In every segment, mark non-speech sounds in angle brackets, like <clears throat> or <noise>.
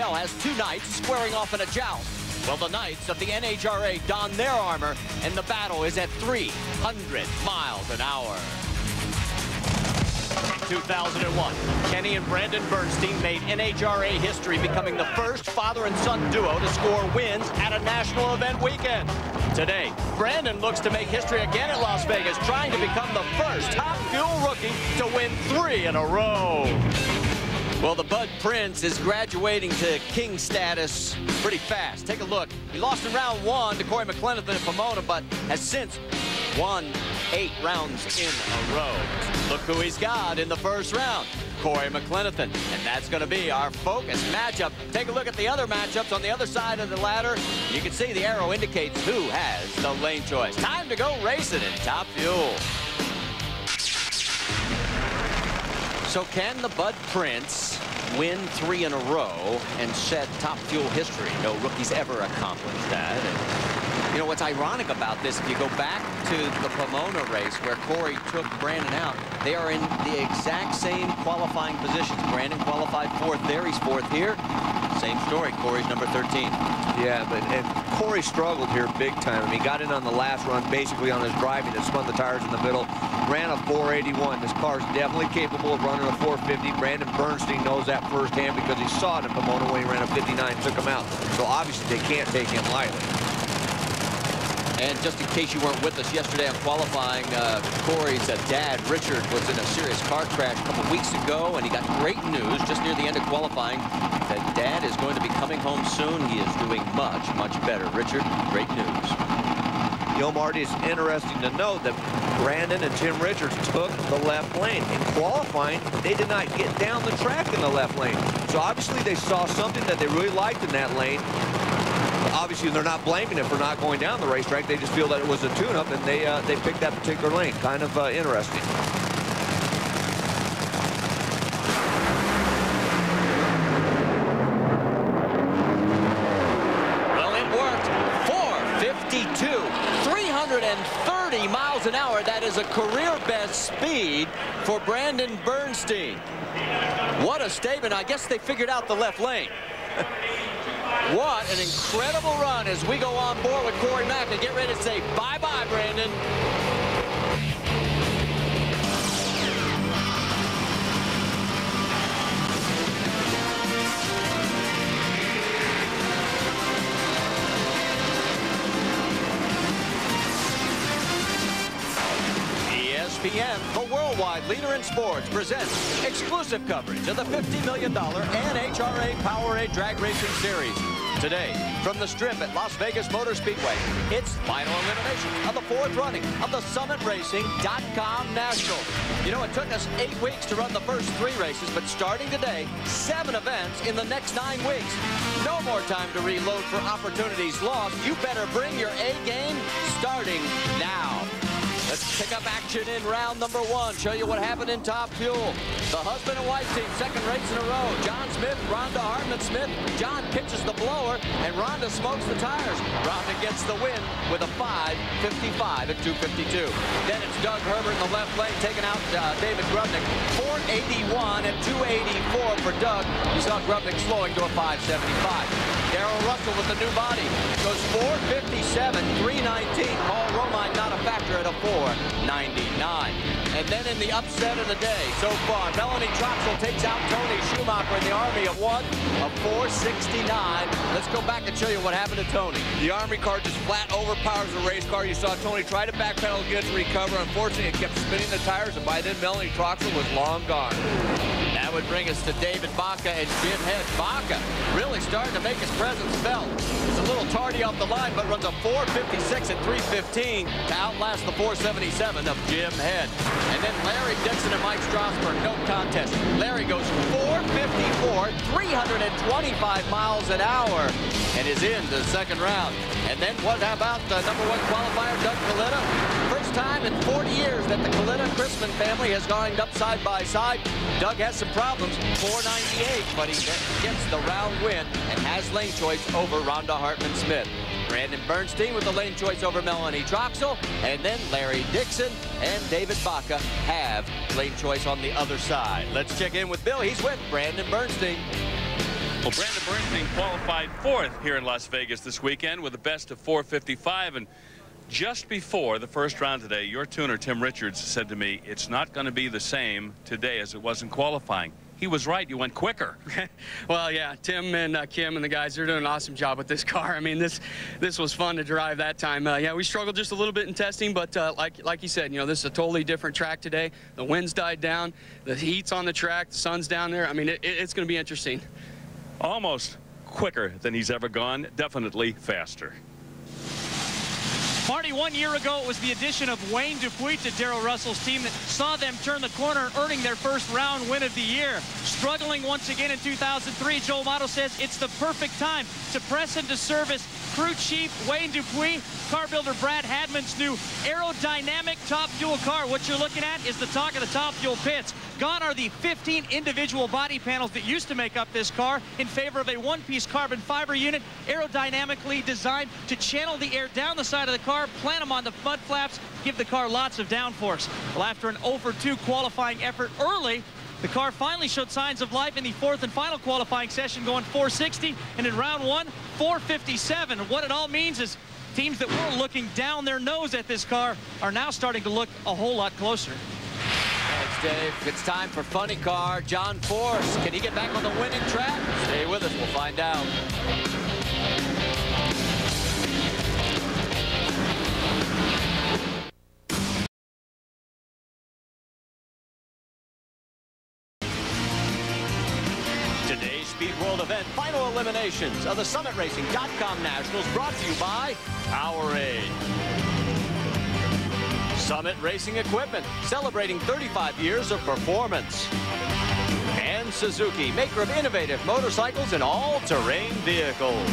Has two knights squaring off in a joust. Well, the knights of the NHRA don their armor, and the battle is at 300 miles an hour. 2001, Kenny and Brandon Bernstein made NHRA history, becoming the first father and son duo to score wins at a national event weekend. Today, Brandon looks to make history again at Las Vegas, trying to become the first top fuel rookie to win three in a row. Well, the Bud Prince is graduating to king status pretty fast. Take a look. He lost in round one to Corey McClenathan at Pomona, but has since won eight rounds in a row. Look who he's got in the first round. Corey McClenathan, and that's going to be our focus matchup. Take a look at the other matchups on the other side of the ladder. You can see the arrow indicates who has the lane choice. Time to go racing in Top Fuel. So can the Bud Prince win three in a row and set top fuel history? No rookie's ever accomplished that. And, you know, what's ironic about this, if you go back to the Pomona race where Corey took Brandon out, they are in the exact same qualifying positions. Brandon qualified fourth there, he's fourth here. Same story, Corey's number 13. Yeah, but and Corey struggled here big time. I mean, got in on the last run basically on his driving and spun the tires in the middle. Ran a 481. This car's definitely capable of running a 450. Brandon Bernstein knows that firsthand because he saw it in Pomona when he ran a 59 and took him out. So obviously they can't take him lightly. And just in case you weren't with us yesterday on qualifying, uh, Corey's uh, dad, Richard, was in a serious car crash a couple weeks ago, and he got great news just near the end of qualifying that dad is going to be coming home soon. He is doing much, much better. Richard, great news. Know, Marty, it's interesting to note that Brandon and Tim Richards took the left lane. In qualifying, they did not get down the track in the left lane. So obviously they saw something that they really liked in that lane obviously they're not blaming it for not going down the racetrack. They just feel that it was a tune-up and they uh, they picked that particular lane. Kind of uh, interesting. Well, it worked. 452, 330 miles an hour. That is a career best speed for Brandon Bernstein. What a statement. I guess they figured out the left lane. <laughs> What an incredible run as we go on board with Corey Mack and get ready to say bye-bye, Brandon. ESPN, the worldwide leader in sports, presents exclusive coverage of the $50 million NHRA Powerade Drag Racing Series. Today, from the strip at Las Vegas Motor Speedway, it's final elimination of the fourth running of the SummitRacing.com National. You know, it took us eight weeks to run the first three races, but starting today, seven events in the next nine weeks. No more time to reload for opportunities lost. You better bring your A game starting now. Let's pick up action in round number one. Show you what happened in Top Fuel. The husband and wife team, second race in a row. John Smith, Rhonda Hartman Smith. John pitches the blower, and Rhonda smokes the tires. Rhonda gets the win with a 5.55 at 2.52. Then it's Doug Herbert in the left lane, taking out uh, David Grubnick. 481 at 284 for Doug. You saw Grubnick slowing to a 575. Darrell Russell with the new body. Goes 457, 319. Paul Romine not a factor at a 499. And then in the upset of the day so far, Melanie Troxel takes out Tony Schumacher in the Army at one of 469. Let's go back and show you what happened to Tony. The Army car just flat overpowers the race car. You saw Tony try to backpedal, get to recover. Unfortunately, it kept spinning the tires, and by then Melanie Troxel was long gone. Would bring us to David Baca and Jim Head. Baca really starting to make his presence felt. He's a little tardy off the line, but runs a 456 at 315 to outlast the 477 of Jim Head. And then Larry Dixon and Mike Strasburg, no contest. Larry goes 454, 325 miles an hour, and is in the second round. And then what about the number one qualifier, Doug Kalitta? Time in 40 years that the Kalitta Chrisman family has gone up side by side. Doug has some problems, 498, but he gets the round win and has lane choice over Rhonda Hartman Smith. Brandon Bernstein with the lane choice over Melanie Troxel, and then Larry Dixon and David Baca have lane choice on the other side. Let's check in with Bill. He's with Brandon Bernstein. Well, Brandon Bernstein qualified fourth here in Las Vegas this weekend with a best of 455 and just before the first round today, your tuner, Tim Richards, said to me, it's not going to be the same today as it was in qualifying. He was right. You went quicker. <laughs> well, yeah, Tim and uh, Kim and the guys, they're doing an awesome job with this <laughs> car. I mean, this this was fun to drive that time. Uh, yeah, we struggled just a little bit in testing, but uh, like like you said, you know, this is a totally different track today. The winds died down. The heat's on the track. The sun's down there. I mean, it, it's going to be interesting. Almost quicker than he's ever gone. Definitely faster. Marty, one year ago, it was the addition of Wayne Dupuis to Darrell Russell's team that saw them turn the corner, earning their first round win of the year. Struggling once again in 2003, Joe Amato says it's the perfect time to press into service crew chief Wayne Dupuis, car builder Brad Hadman's new aerodynamic top fuel car. What you're looking at is the talk of the top fuel pits. Gone are the 15 individual body panels that used to make up this car in favor of a one-piece carbon fiber unit aerodynamically designed to channel the air down the side of the car, plant them on the mud flaps, give the car lots of downforce. Well, after an over 2 qualifying effort early, the car finally showed signs of life in the fourth and final qualifying session going 460 and in round one 457 what it all means is teams that were looking down their nose at this car are now starting to look a whole lot closer. Thanks, Dave. It's time for Funny Car. John Force. Can he get back on the winning track? Stay with us. We'll find out. Today's Speed World event, final eliminations of the SummitRacing.com Nationals brought to you by Powerade. Summit Racing Equipment, celebrating 35 years of performance. And Suzuki, maker of innovative motorcycles and all-terrain vehicles.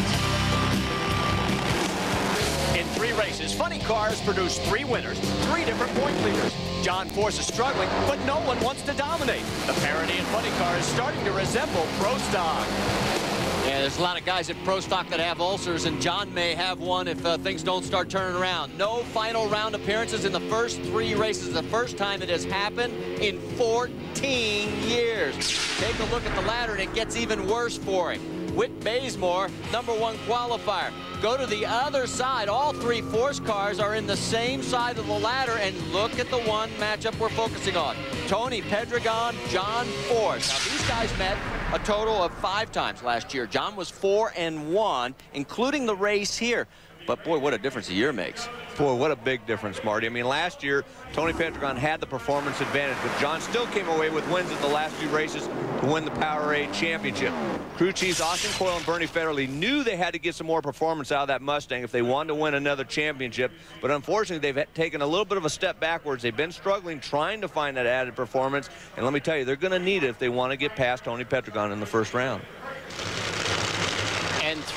In three races, Funny Cars produced three winners, three different point leaders. John Force is struggling, but no one wants to dominate. The parody in Funny Car is starting to resemble Pro Stock. Yeah, there's a lot of guys at Pro Stock that have ulcers, and John may have one if uh, things don't start turning around. No final round appearances in the first three races. The first time it has happened in 14 years. Take a look at the ladder, and it gets even worse for him. Whit Bazemore, number one qualifier. Go to the other side. All three Force cars are in the same side of the ladder, and look at the one matchup we're focusing on. Tony Pedregon, John Force. Now, these guys met a total of five times last year. John was four and one, including the race here. But boy, what a difference a year makes. Boy, what a big difference, Marty. I mean, last year, Tony Pedregon had the performance advantage, but John still came away with wins at the last few races to win the Powerade Championship. Crew chiefs Austin Coyle and Bernie Fedderly knew they had to get some more performance out of that Mustang if they wanted to win another championship, but unfortunately, they've taken a little bit of a step backwards. They've been struggling trying to find that added performance, and let me tell you, they're going to need it if they want to get past Tony Pedregon in the first round.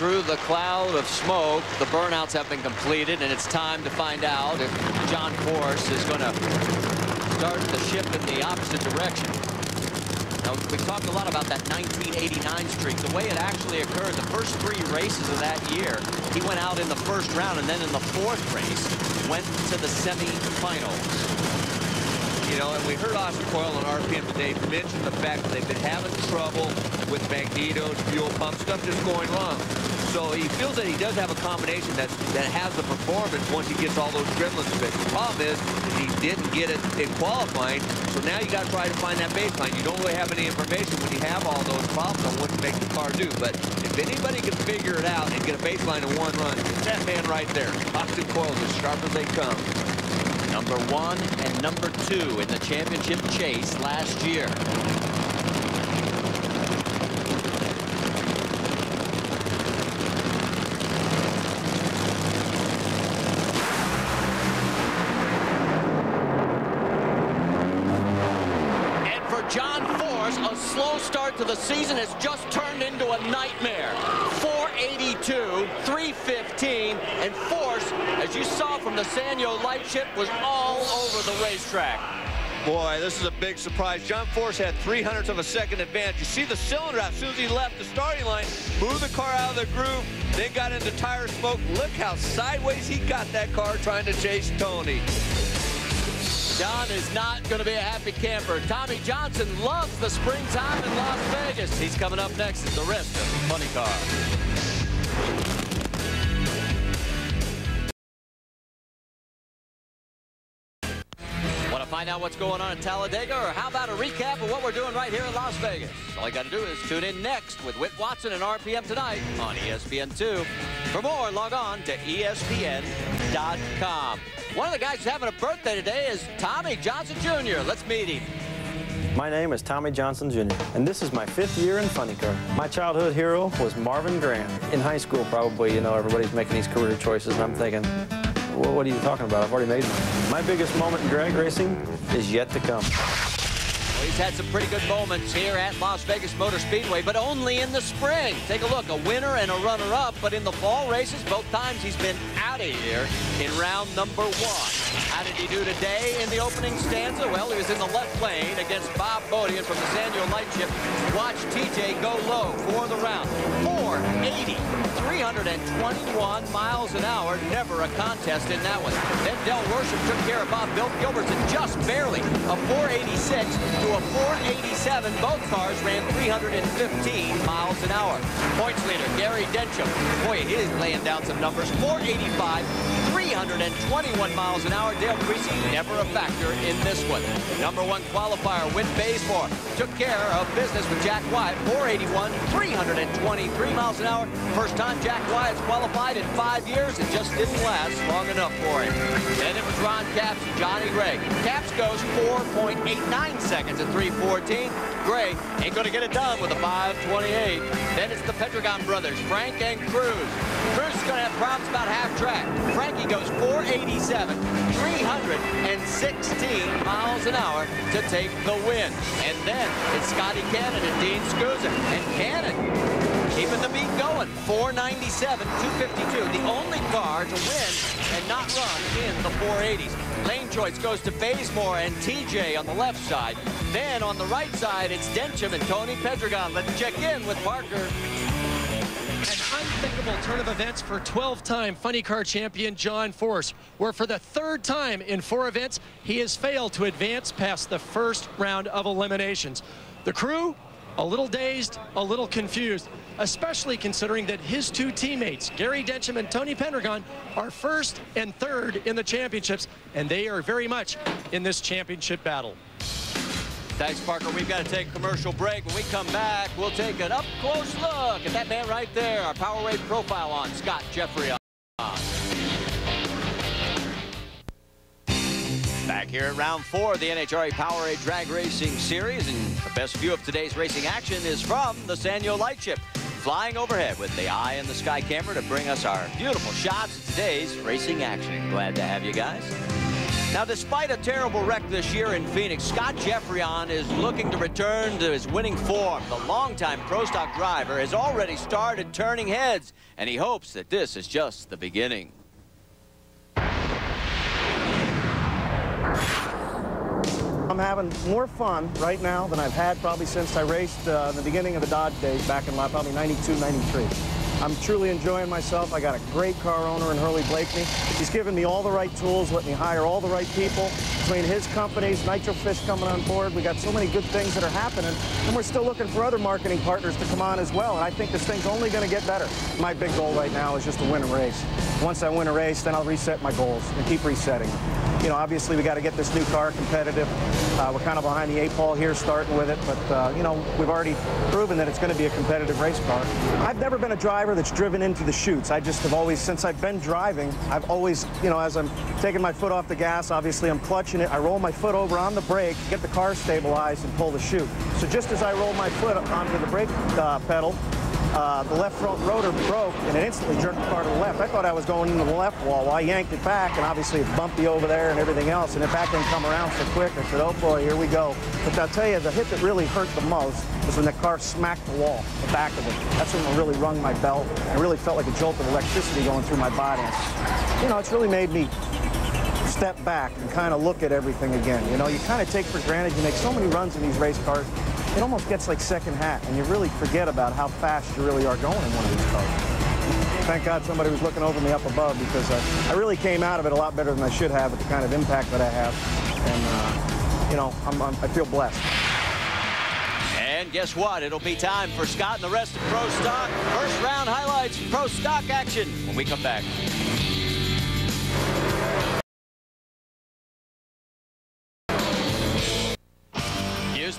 Through the cloud of smoke, the burnouts have been completed, and it's time to find out if John Force is going to start the ship in the opposite direction. Now, we talked a lot about that 1989 streak. The way it actually occurred, the first three races of that year, he went out in the first round, and then in the fourth race, went to the semifinals. You know, and we heard Austin Coyle on RPM today mention the fact that they've been having trouble with magnetos, fuel pumps, stuff just going wrong. So he feels that he does have a combination that that has the performance once he gets all those gremlins fixed. The problem is he didn't get it in qualifying, so now you got to try to find that baseline. You don't really have any information when you have all those problems on what to make the car do. But if anybody can figure it out and get a baseline in one run, it's that man right there. Austin Coyle as sharp as they come. Number one and number two in the championship chase last year. And for John Force, a slow start to the season has just turned into a nightmare. 482, 315, and Force, as you saw from the Sanyo lightship, was all over the racetrack. Boy, this is a big surprise. John Force had three hundredths of a second advantage. You see the cylinder out as soon as he left the starting line, moved the car out of the groove, then got into tire smoke. Look how sideways he got that car trying to chase Tony. John is not going to be a happy camper. Tommy Johnson loves the springtime in Las Vegas. He's coming up next as the rest of Funny Car. Want to find out what's going on in Talladega, or how about a recap of what we're doing right here in Las Vegas? All you got to do is tune in next with Whit Watson and RPM tonight on E ESPN2. For more, log on to ESPN.com. One of the guys who's having a birthday today is Tommy Johnson Jr. Let's meet him. My name is Tommy Johnson Jr., and this is my fifth year in Funny Car. My childhood hero was Marvin Graham. In high school, probably, you know, everybody's making these career choices, and I'm thinking, well, what are you talking about? I've already made mine. My biggest moment in drag racing is yet to come. He's had some pretty good moments here at Las Vegas Motor Speedway, but only in the spring. Take a look, a winner and a runner-up, but in the fall races, both times he's been out of here in round number one. How did he do today in the opening stanza? Well, he was in the left lane against Bob Bodian from the Sanyo Lightship. Watch TJ go low for the round. 480, 321 miles an hour. Never a contest in that one. Then Del Worsham took care of Bob Bill Gilbertson just barely. A 486 to a 487. Both cars ran 315 miles an hour. Points leader, Gary Densham. Boy, he is laying down some numbers. 485, 321 miles an hour. Dale Creasy never a factor in this one. Number one qualifier, Whit Bazemore, took care of business with Jack Wyatt. 481, 323 miles an hour. First time Jack Wyatt's qualified in five years. It just didn't last long enough for him. Then it was Ron Capps and Johnny Gray. Capps goes 4.89 seconds at 314. Gray ain't going to get it done with a 528. Then it's the Pedregon brothers, Frank and Cruz. Cruz is going to have problems about half track. Frankie goes 487, 316 miles an hour to take the win. And then it's Scotty Cannon and Dean Skuza. And Cannon keeping the beat going. 497, 252. The only car to win and not run in the 480s. Lane choice goes to Bazemore and TJ on the left side. Then on the right side, it's Densham and Tony Pedregon. Let's check in with Parker. An unthinkable turn of events for 12-time Funny Car champion John Force, where for the third time in four events, he has failed to advance past the first round of eliminations. The crew, a little dazed, a little confused, especially considering that his two teammates, Gary Densham and Tony Pedregon, are first and third in the championships, and they are very much in this championship battle. Thanks, Parker. We've got to take a commercial break. When we come back, we'll take an up-close look at that man right there, our Powerade profile on Scott Geoffrion. Back here at round four of the NHRA Powerade Drag Racing Series, and the best view of today's racing action is from the Sanyo Lightship, flying overhead with the eye in the sky camera to bring us our beautiful shots of today's racing action. Glad to have you guys. Now, despite a terrible wreck this year in Phoenix, Scott Geoffrion is looking to return to his winning form. The longtime Pro Stock driver has already started turning heads, and he hopes that this is just the beginning. I'm having more fun right now than I've had probably since I raced uh, the beginning of the Dodge days back in probably 92, 93. I'm truly enjoying myself. I got a great car owner in Hurley Blakeney. He's given me all the right tools, let me hire all the right people. Between his companies, Nitro Fish coming on board, we got so many good things that are happening, and we're still looking for other marketing partners to come on as well, and I think this thing's only going to get better. My big goal right now is just to win a race. Once I win a race, then I'll reset my goals and keep resetting. You know, obviously we got to get this new car competitive. Uh, we're kind of behind the eight ball here starting with it, but, uh, you know, we've already proven that it's going to be a competitive race car. I've never been a driver that's driven into the chutes. I just have always, since I've been driving, I've always, you know, as I'm taking my foot off the gas, obviously I'm clutching it. I roll my foot over on the brake, get the car stabilized, and pull the chute. So just as I roll my foot onto the brake uh, pedal, uh, the left front rotor broke and it instantly jerked the car to the left. I thought I was going into the left wall. Well, I yanked it back and obviously it's bumpy over there and everything else and it back didn't come around so quick. I said, oh boy, here we go. But I'll tell you, the hit that really hurt the most was when the car smacked the wall, the back of it. That's when it really rung my belt. I really felt like a jolt of electricity going through my body. You know, it's really made me step back and kind of look at everything again. You know, you kind of take for granted, you make so many runs in these race cars, it almost gets like second hat, and you really forget about how fast you really are going in one of these cars. Thank God somebody was looking over me up above because I, I really came out of it a lot better than I should have with the kind of impact that I have. and uh, you know, I'm, I'm, I feel blessed. And guess what? It'll be time for Scott and the rest of Pro Stock. First round highlights, Pro Stock action when we come back.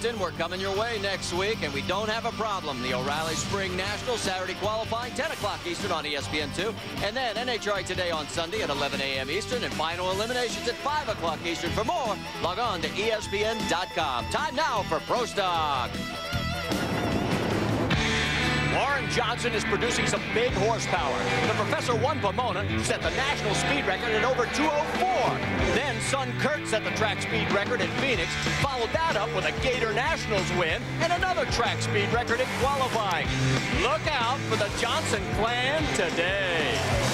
Houston, we're coming your way next week, and we don't have a problem. The O'Reilly Spring National Saturday qualifying, 10 o'clock Eastern on ESPN2, and then NHRA Today on Sunday at 11 a.m. Eastern, and final eliminations at 5 o'clock Eastern. For more, log on to ESPN.com. Time now for Pro Stock. Warren Johnson is producing some big horsepower. The Professor won Pomona set the national speed record at over 204. Then Son Kurt set the track speed record at Phoenix, followed that up with a Gator Nationals win and another track speed record in qualifying. Look out for the Johnson clan today.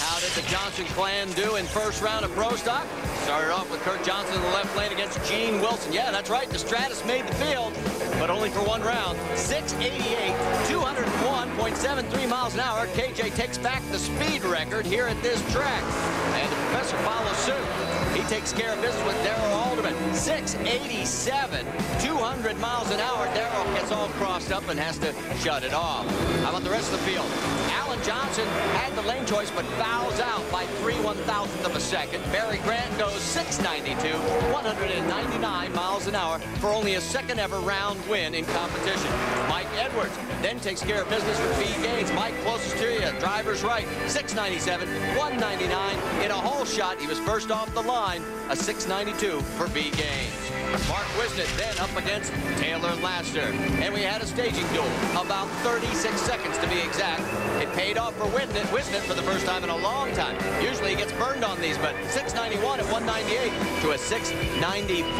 How did the Johnson clan do in first round of Pro Stock? Started off with Kurt Johnson in the left lane against Gene Wilson. Yeah, that's right. The Stratus made the field, but only for one round. 688, 201.73 miles an hour. KJ takes back the speed record here at this track. And the professor follows suit. He takes care of business with Darrell Alderman. 687, 200 miles an hour. Darrell gets all crossed up and has to shut it off. How about the rest of the field? Allen Johnson had the lane choice, but fouls out by three one thousandth of a second. Barry Grant goes 692, 199 miles an hour for only a second ever round win in competition. Mike Edwards then takes care of business with V. Gaines. Mike closest to you, driver's right, 697, 199. In a whole shot, he was first off the line, a 692 for V. Gaines. Mark Wisnett then up against Taylor Laster. And we had a staging duel, about 36 seconds to be exact. It paid off for Wisnett, Wisnett for the first time in a long time. Usually he gets burned on these, but 691 at 198 to a 694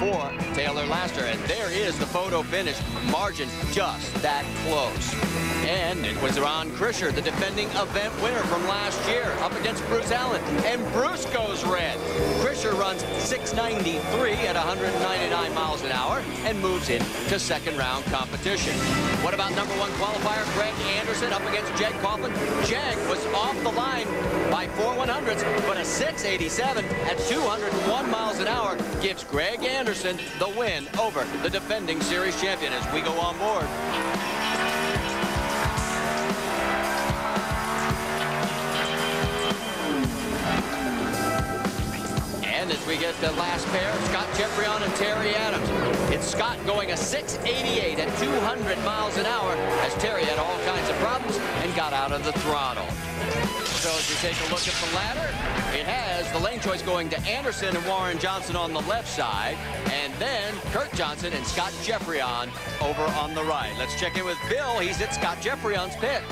for Taylor Laster. And there is the photo finish. Margin just that close. And it was Ron Krisher, the defending event winner from last year, up against Bruce Allen. And Bruce goes red. Krisher runs 693 at 199 miles an hour and moves into second round competition. What about number one qualifier Greg Anderson up against Jeg Coughlin? Jeg was off the line by four 100s, but a 687 at 201 miles an hour gives Greg Anderson the win over the defending series champion as we go on board. We get the last pair, Scott Geoffrion and Terry Adams. It's Scott going a 688 at 200 miles an hour as Terry had all kinds of problems and got out of the throttle. So as you take a look at the ladder, it has the lane choice going to Anderson and Warren Johnson on the left side, and then Kurt Johnson and Scott Geoffrion over on the right. Let's check in with Bill. He's at Scott Geoffrion's pit.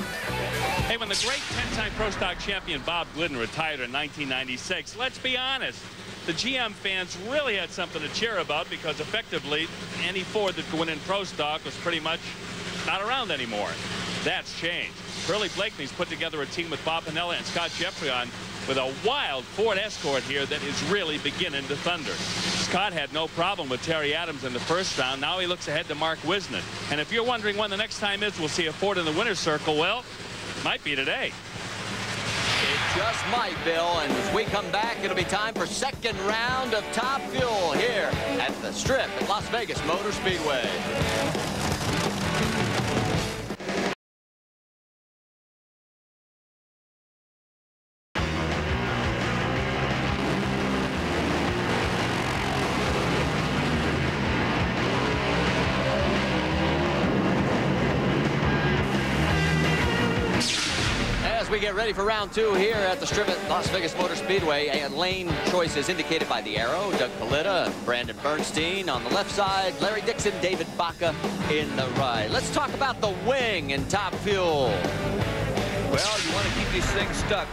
Hey, when the great 10-time Pro Stock champion Bob Glidden retired in 1996, let's be honest, the GM fans really had something to cheer about because effectively any Ford that win in Pro Stock was pretty much not around anymore. That's changed. Curly Blakeney's put together a team with Bob Pinella and Scott Geoffrion with a wild Ford Escort here that is really beginning to thunder. Scott had no problem with Terry Adams in the first round. Now he looks ahead to Mark Wisnett. And if you're wondering when the next time is we'll see a Ford in the winner's circle, well, might be today. Just might, Bill. And as we come back, it'll be time for second round of Top Fuel here at the Strip at Las Vegas Motor Speedway. Ready for round two here at the Strip at Las Vegas Motor Speedway, and lane choices indicated by the arrow. Doug Kalitta, Brandon Bernstein on the left side, Larry Dixon, David Baca in the right. Let's talk about the wing and Top Fuel. Well, you want to keep these things stuck.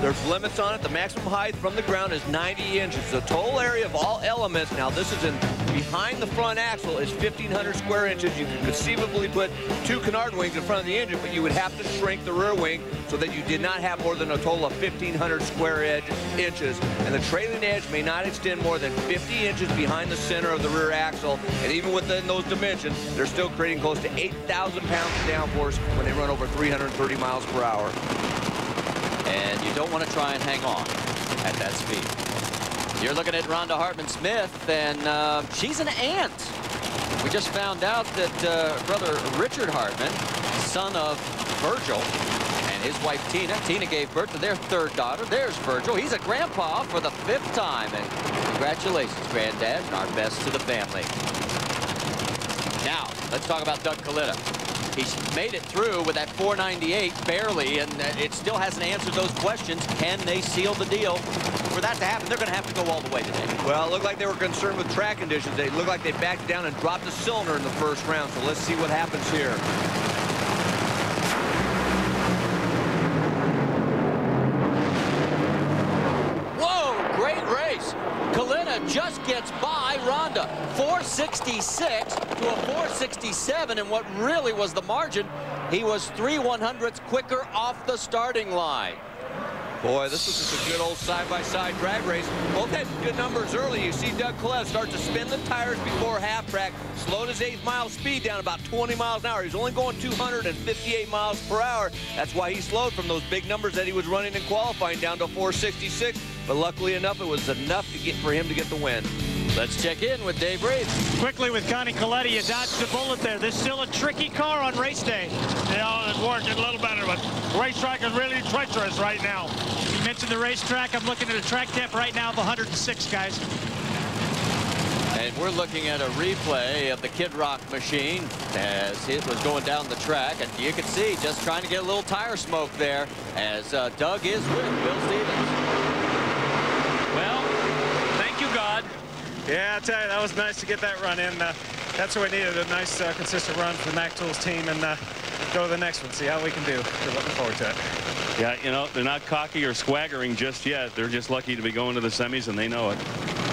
There's limits on it. The maximum height from the ground is 90 inches. The total area of all elements, now this is in behind the front axle, is 1,500 square inches. You can conceivably put two canard wings in front of the engine, but you would have to shrink the rear wing so that you did not have more than a total of 1,500 square edge inches. And the trailing edge may not extend more than 50 inches behind the center of the rear axle. And even within those dimensions, they're still creating close to 8,000 pounds of downforce when they run over 330 miles per hour. And you don't want to try and hang on at that speed. You're looking at Rhonda Hartman-Smith, and uh, she's an aunt. We just found out that uh, brother Richard Hartman, son of Virgil, and his wife Tina. Tina gave birth to their third daughter. There's Virgil. He's a grandpa for the fifth time. And congratulations, granddad, and our best to the family. Now, let's talk about Doug Kalitta. He's made it through with that 498 barely, and uh, it still hasn't answered those questions. Can they seal the deal? For that to happen, they're going to have to go all the way today. Well, it looked like they were concerned with track conditions. They looked like they backed down and dropped a cylinder in the first round. So let's see what happens here. Whoa, great race. Kalitta just gets by Rhonda. 466 to a 467, and what really was the margin, he was three one-hundredths quicker off the starting line. Boy, this was just a good old side-by-side -side drag race. Both had good numbers early. You see Doug Kalitta start to spin the tires before half track, slowed his eighth mile speed down about 20 miles an hour. He's only going 258 miles per hour. That's why he slowed from those big numbers that he was running in qualifying down to 466. But luckily enough, it was enough to get for him to get the win. Let's check in with Dave Reed. Quickly with Connie Kalitta, you dodged the bullet there. There's still a tricky car on race day. Yeah, it's working a little better, but racetrack is really treacherous right now. You mentioned the racetrack. I'm looking at a track temp right now of 106, guys. And we're looking at a replay of the Kid Rock machine as it was going down the track. And you can see just trying to get a little tire smoke there as uh, Doug is with Bill Stevens. Well, thank you, God. Yeah, I tell you, that was nice to get that run in. Uh, that's what we needed, a nice, uh, consistent run for the Mac Tools team, and uh, go to the next one, see how we can do. We're looking forward to it. Yeah, you know, they're not cocky or swaggering just yet. They're just lucky to be going to the semis, and they know it.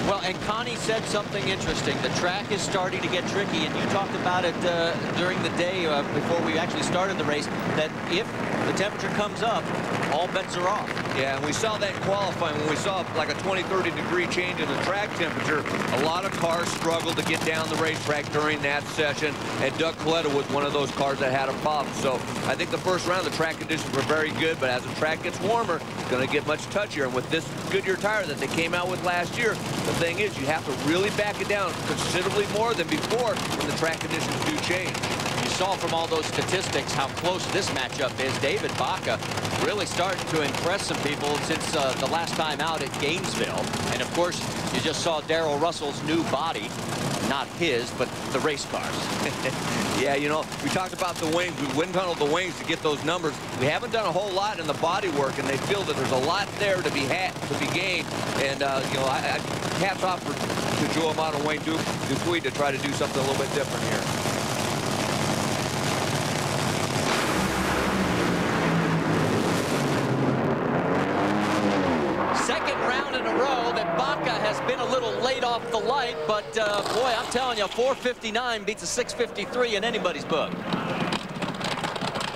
Well, and Connie said something interesting. The track is starting to get tricky, and you talked about it uh, during the day uh, before we actually started the race, that if the temperature comes up, all bets are off. Yeah, and we saw that in qualifying when we saw like a 20, 30 degree change in the track temperature. A lot of cars struggled to get down the racetrack during that session, and Doug Kalitta was one of those cars that had a problem. So I think the first round, the track conditions were very good, but as the track gets warmer, it's going to get much touchier. And with this Goodyear tire that they came out with last year, the thing is you have to really back it down considerably more than before when the track conditions do change. Saw from all those statistics how close this matchup is. David Baca really starting to impress some people since uh, the last time out at Gainesville. And of course, you just saw Darrell Russell's new body. Not his, but the race cars. <laughs> yeah, you know, we talked about the wings. We wind tunneled the wings to get those numbers. We haven't done a whole lot in the body work, and they feel that there's a lot there to be had, to be gained. And, uh, you know, I, I, hats off for, to Joe Amato and Wayne Dupuis to try to do something a little bit different here. Been a little late off the light, but uh, boy, I'm telling you, 459 beats a 653 in anybody's book.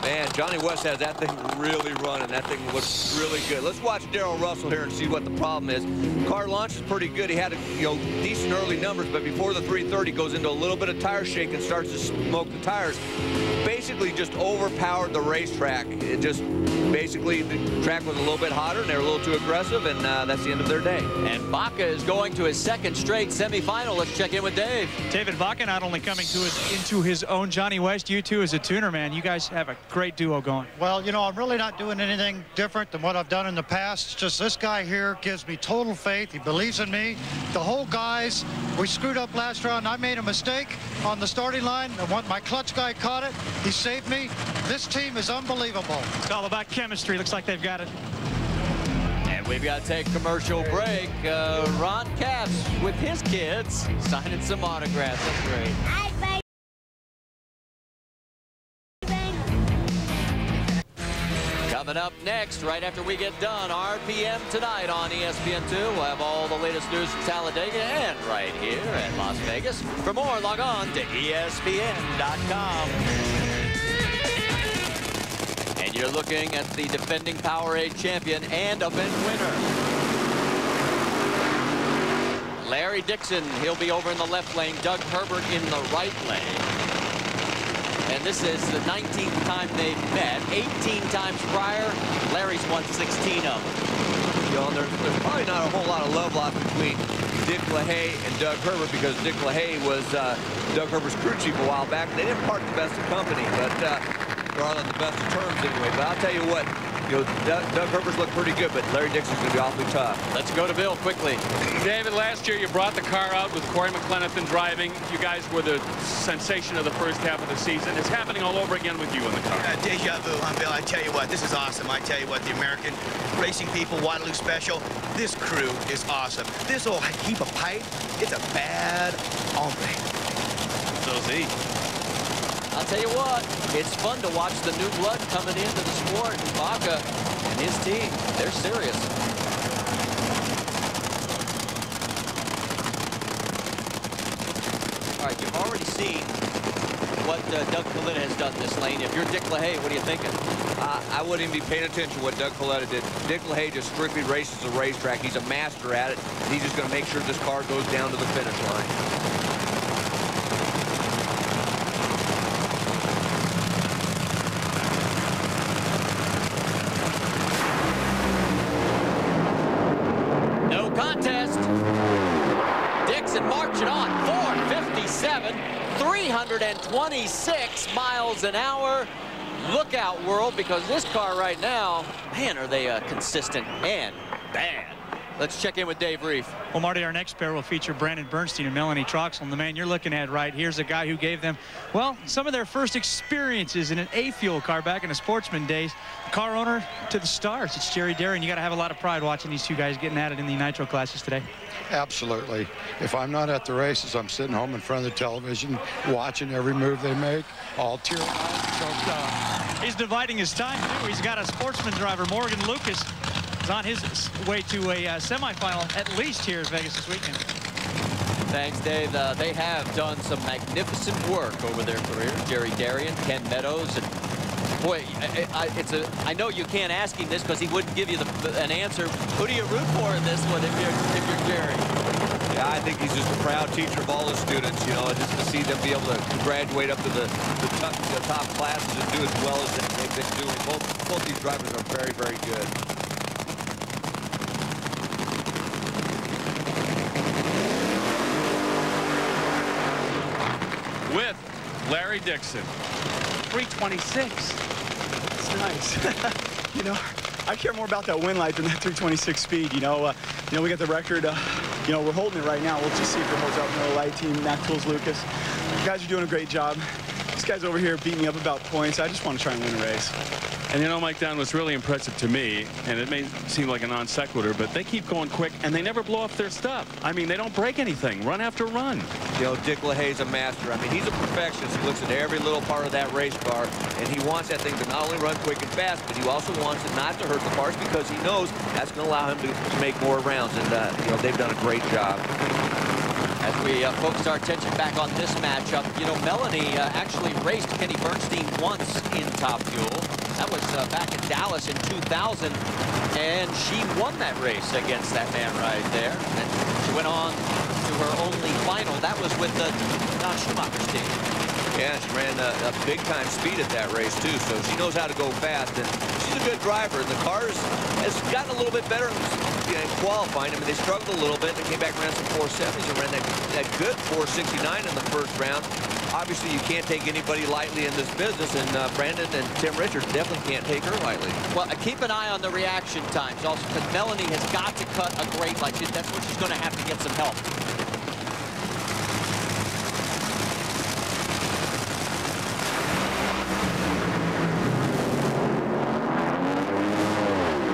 Man, Johnny West has that thing really running. That thing looks really good. Let's watch Darrell Russell here and see what the problem is. Car launch is pretty good. He had a, you know decent early numbers, but before the 330 goes into a little bit of tire shake and starts to smoke the tires. Basically, just overpowered the racetrack. It just basically the track was a little bit hotter and they were a little too aggressive, and uh, that's the end of their day. And Baca is going to his second straight semifinal. Let's check in with Dave. David Baca not only coming to his, into his own Johnny West, you two as a tuner man, you guys have a great duo going. Well, you know, I'm really not doing anything different than what I've done in the past. It's just this guy here gives me total faith. He believes in me. The whole guys, we screwed up last round. I made a mistake on the starting line. And my clutch guy caught it. He saved me. This team is unbelievable. It's all about chemistry. Looks like they've got it. And we've got to take commercial break. Uh, Ron Capps with his kids signing some autographs. That's great. Coming up next, right after we get done, RPM tonight on ESPN2. We'll have all the latest news from Talladega and right here at Las Vegas. For more, log on to ESPN.com. You're looking at the defending Powerade champion and event winner. Larry Dixon, he'll be over in the left lane. Doug Herbert in the right lane. And this is the 19th time they've met. 18 times prior, Larry's won 16 of them. You know, there's, there's probably not a whole lot of love lost between Dick LaHaye and Doug Herbert because Dick LaHaye was uh, Doug Herbert's crew chief a while back. They didn't part the best of company, but uh, they're on the best of terms anyway. But I'll tell you what, you know, Doug, Doug Herbert's looked pretty good, but Larry Dixon's going to be awfully tough. Let's go to Bill quickly. David, last year you brought the car out with Corey McClenathan driving. You guys were the sensation of the first half of the season. It's happening all over again with you in the car. Uh, deja vu, huh, Bill? I tell you what, this is awesome. I tell you what, the American Racing People Waterloo Special, this crew is awesome. This old heap of pipe, it's a bad hombre. So's he. I'll tell you what, it's fun to watch the new blood coming into the sport. And Baca and his team, they're serious. All right, you've already seen what uh, Doug Kalitta has done this lane. If you're Dick LaHaye, what are you thinking? Uh, I wouldn't even be paying attention to what Doug Kalitta did. Dick LaHaye just strictly races the racetrack. He's a master at it. He's just going to make sure this car goes down to the finish line. No contest. Dixon marching on. 457, 326 miles an hour. Look out, world, because this car right now, man, are they uh, consistent and bad. Let's check in with Dave Rieff. Well, Marty, our next pair will feature Brandon Bernstein and Melanie Troxel. And the man you're looking at right here's a guy who gave them, well, some of their first experiences in an A-fuel car back in the sportsman days. Car owner to the stars. It's Jerry Darien. You got to have a lot of pride watching these two guys getting at it in the nitro classes today. Absolutely. If I'm not at the races, I'm sitting home in front of the television watching every move they make, all tear So, uh, He's dividing his time, too. He's got a sportsman driver, Morgan Lucas, is on his way to a uh, semifinal, at least here at Vegas this weekend. Thanks, Dave. Uh, they have done some magnificent work over their careers. Jerry Darien, Ken Meadows, and boy, I, I, it's a. I know you can't ask him this because he wouldn't give you the, an answer. Who do you root for in this one if you're if you're Jerry? Yeah, I think he's just a proud teacher of all his students, you know, just to see them be able to graduate up to the, the, top, the top classes and do as well as they've been doing. Both, both these drivers are very, very good. With Larry Dixon. 326. It's nice. <laughs> you know, I care more about that win light than that 326 speed. You know, uh, you know, we got the record. Uh, you know, we're holding it right now. We'll just see if it holds up. You know, light team, Mac Tools, Lucas. You guys are doing a great job. This guy's over here beating me up about points. I just want to try and win a race. And you know, Mike Down, was really impressive to me, and it may seem like a non sequitur, but they keep going quick and they never blow off their stuff. I mean, they don't break anything, run after run. You know, Dick LaHaye's a master. I mean, he's a perfectionist. He looks at every little part of that race car, and he wants that thing to not only run quick and fast, but he also wants it not to hurt the parts because he knows that's going to allow him to, to make more rounds. And, uh, you know, they've done a great job. As we uh, focus our attention back on this matchup, you know, Melanie uh, actually raced Kenny Bernstein once in Top Fuel. That was uh, back in Dallas in 2000, and she won that race against that man right there. And she went on to her only final. That was with the Don Schumacher's team. Yeah, she ran a, a big-time speed at that race, too, so she knows how to go fast. And she's a good driver, and the cars has gotten a little bit better in qualifying. I mean, they struggled a little bit. They came back ran some 470s and ran that, that good 469 in the first round. Obviously, you can't take anybody lightly in this business, and uh, Brandon and Tim Richards definitely can't take her lightly. Well, uh, keep an eye on the reaction times also, because Melanie has got to cut a great like That's where she's going to have to get some help.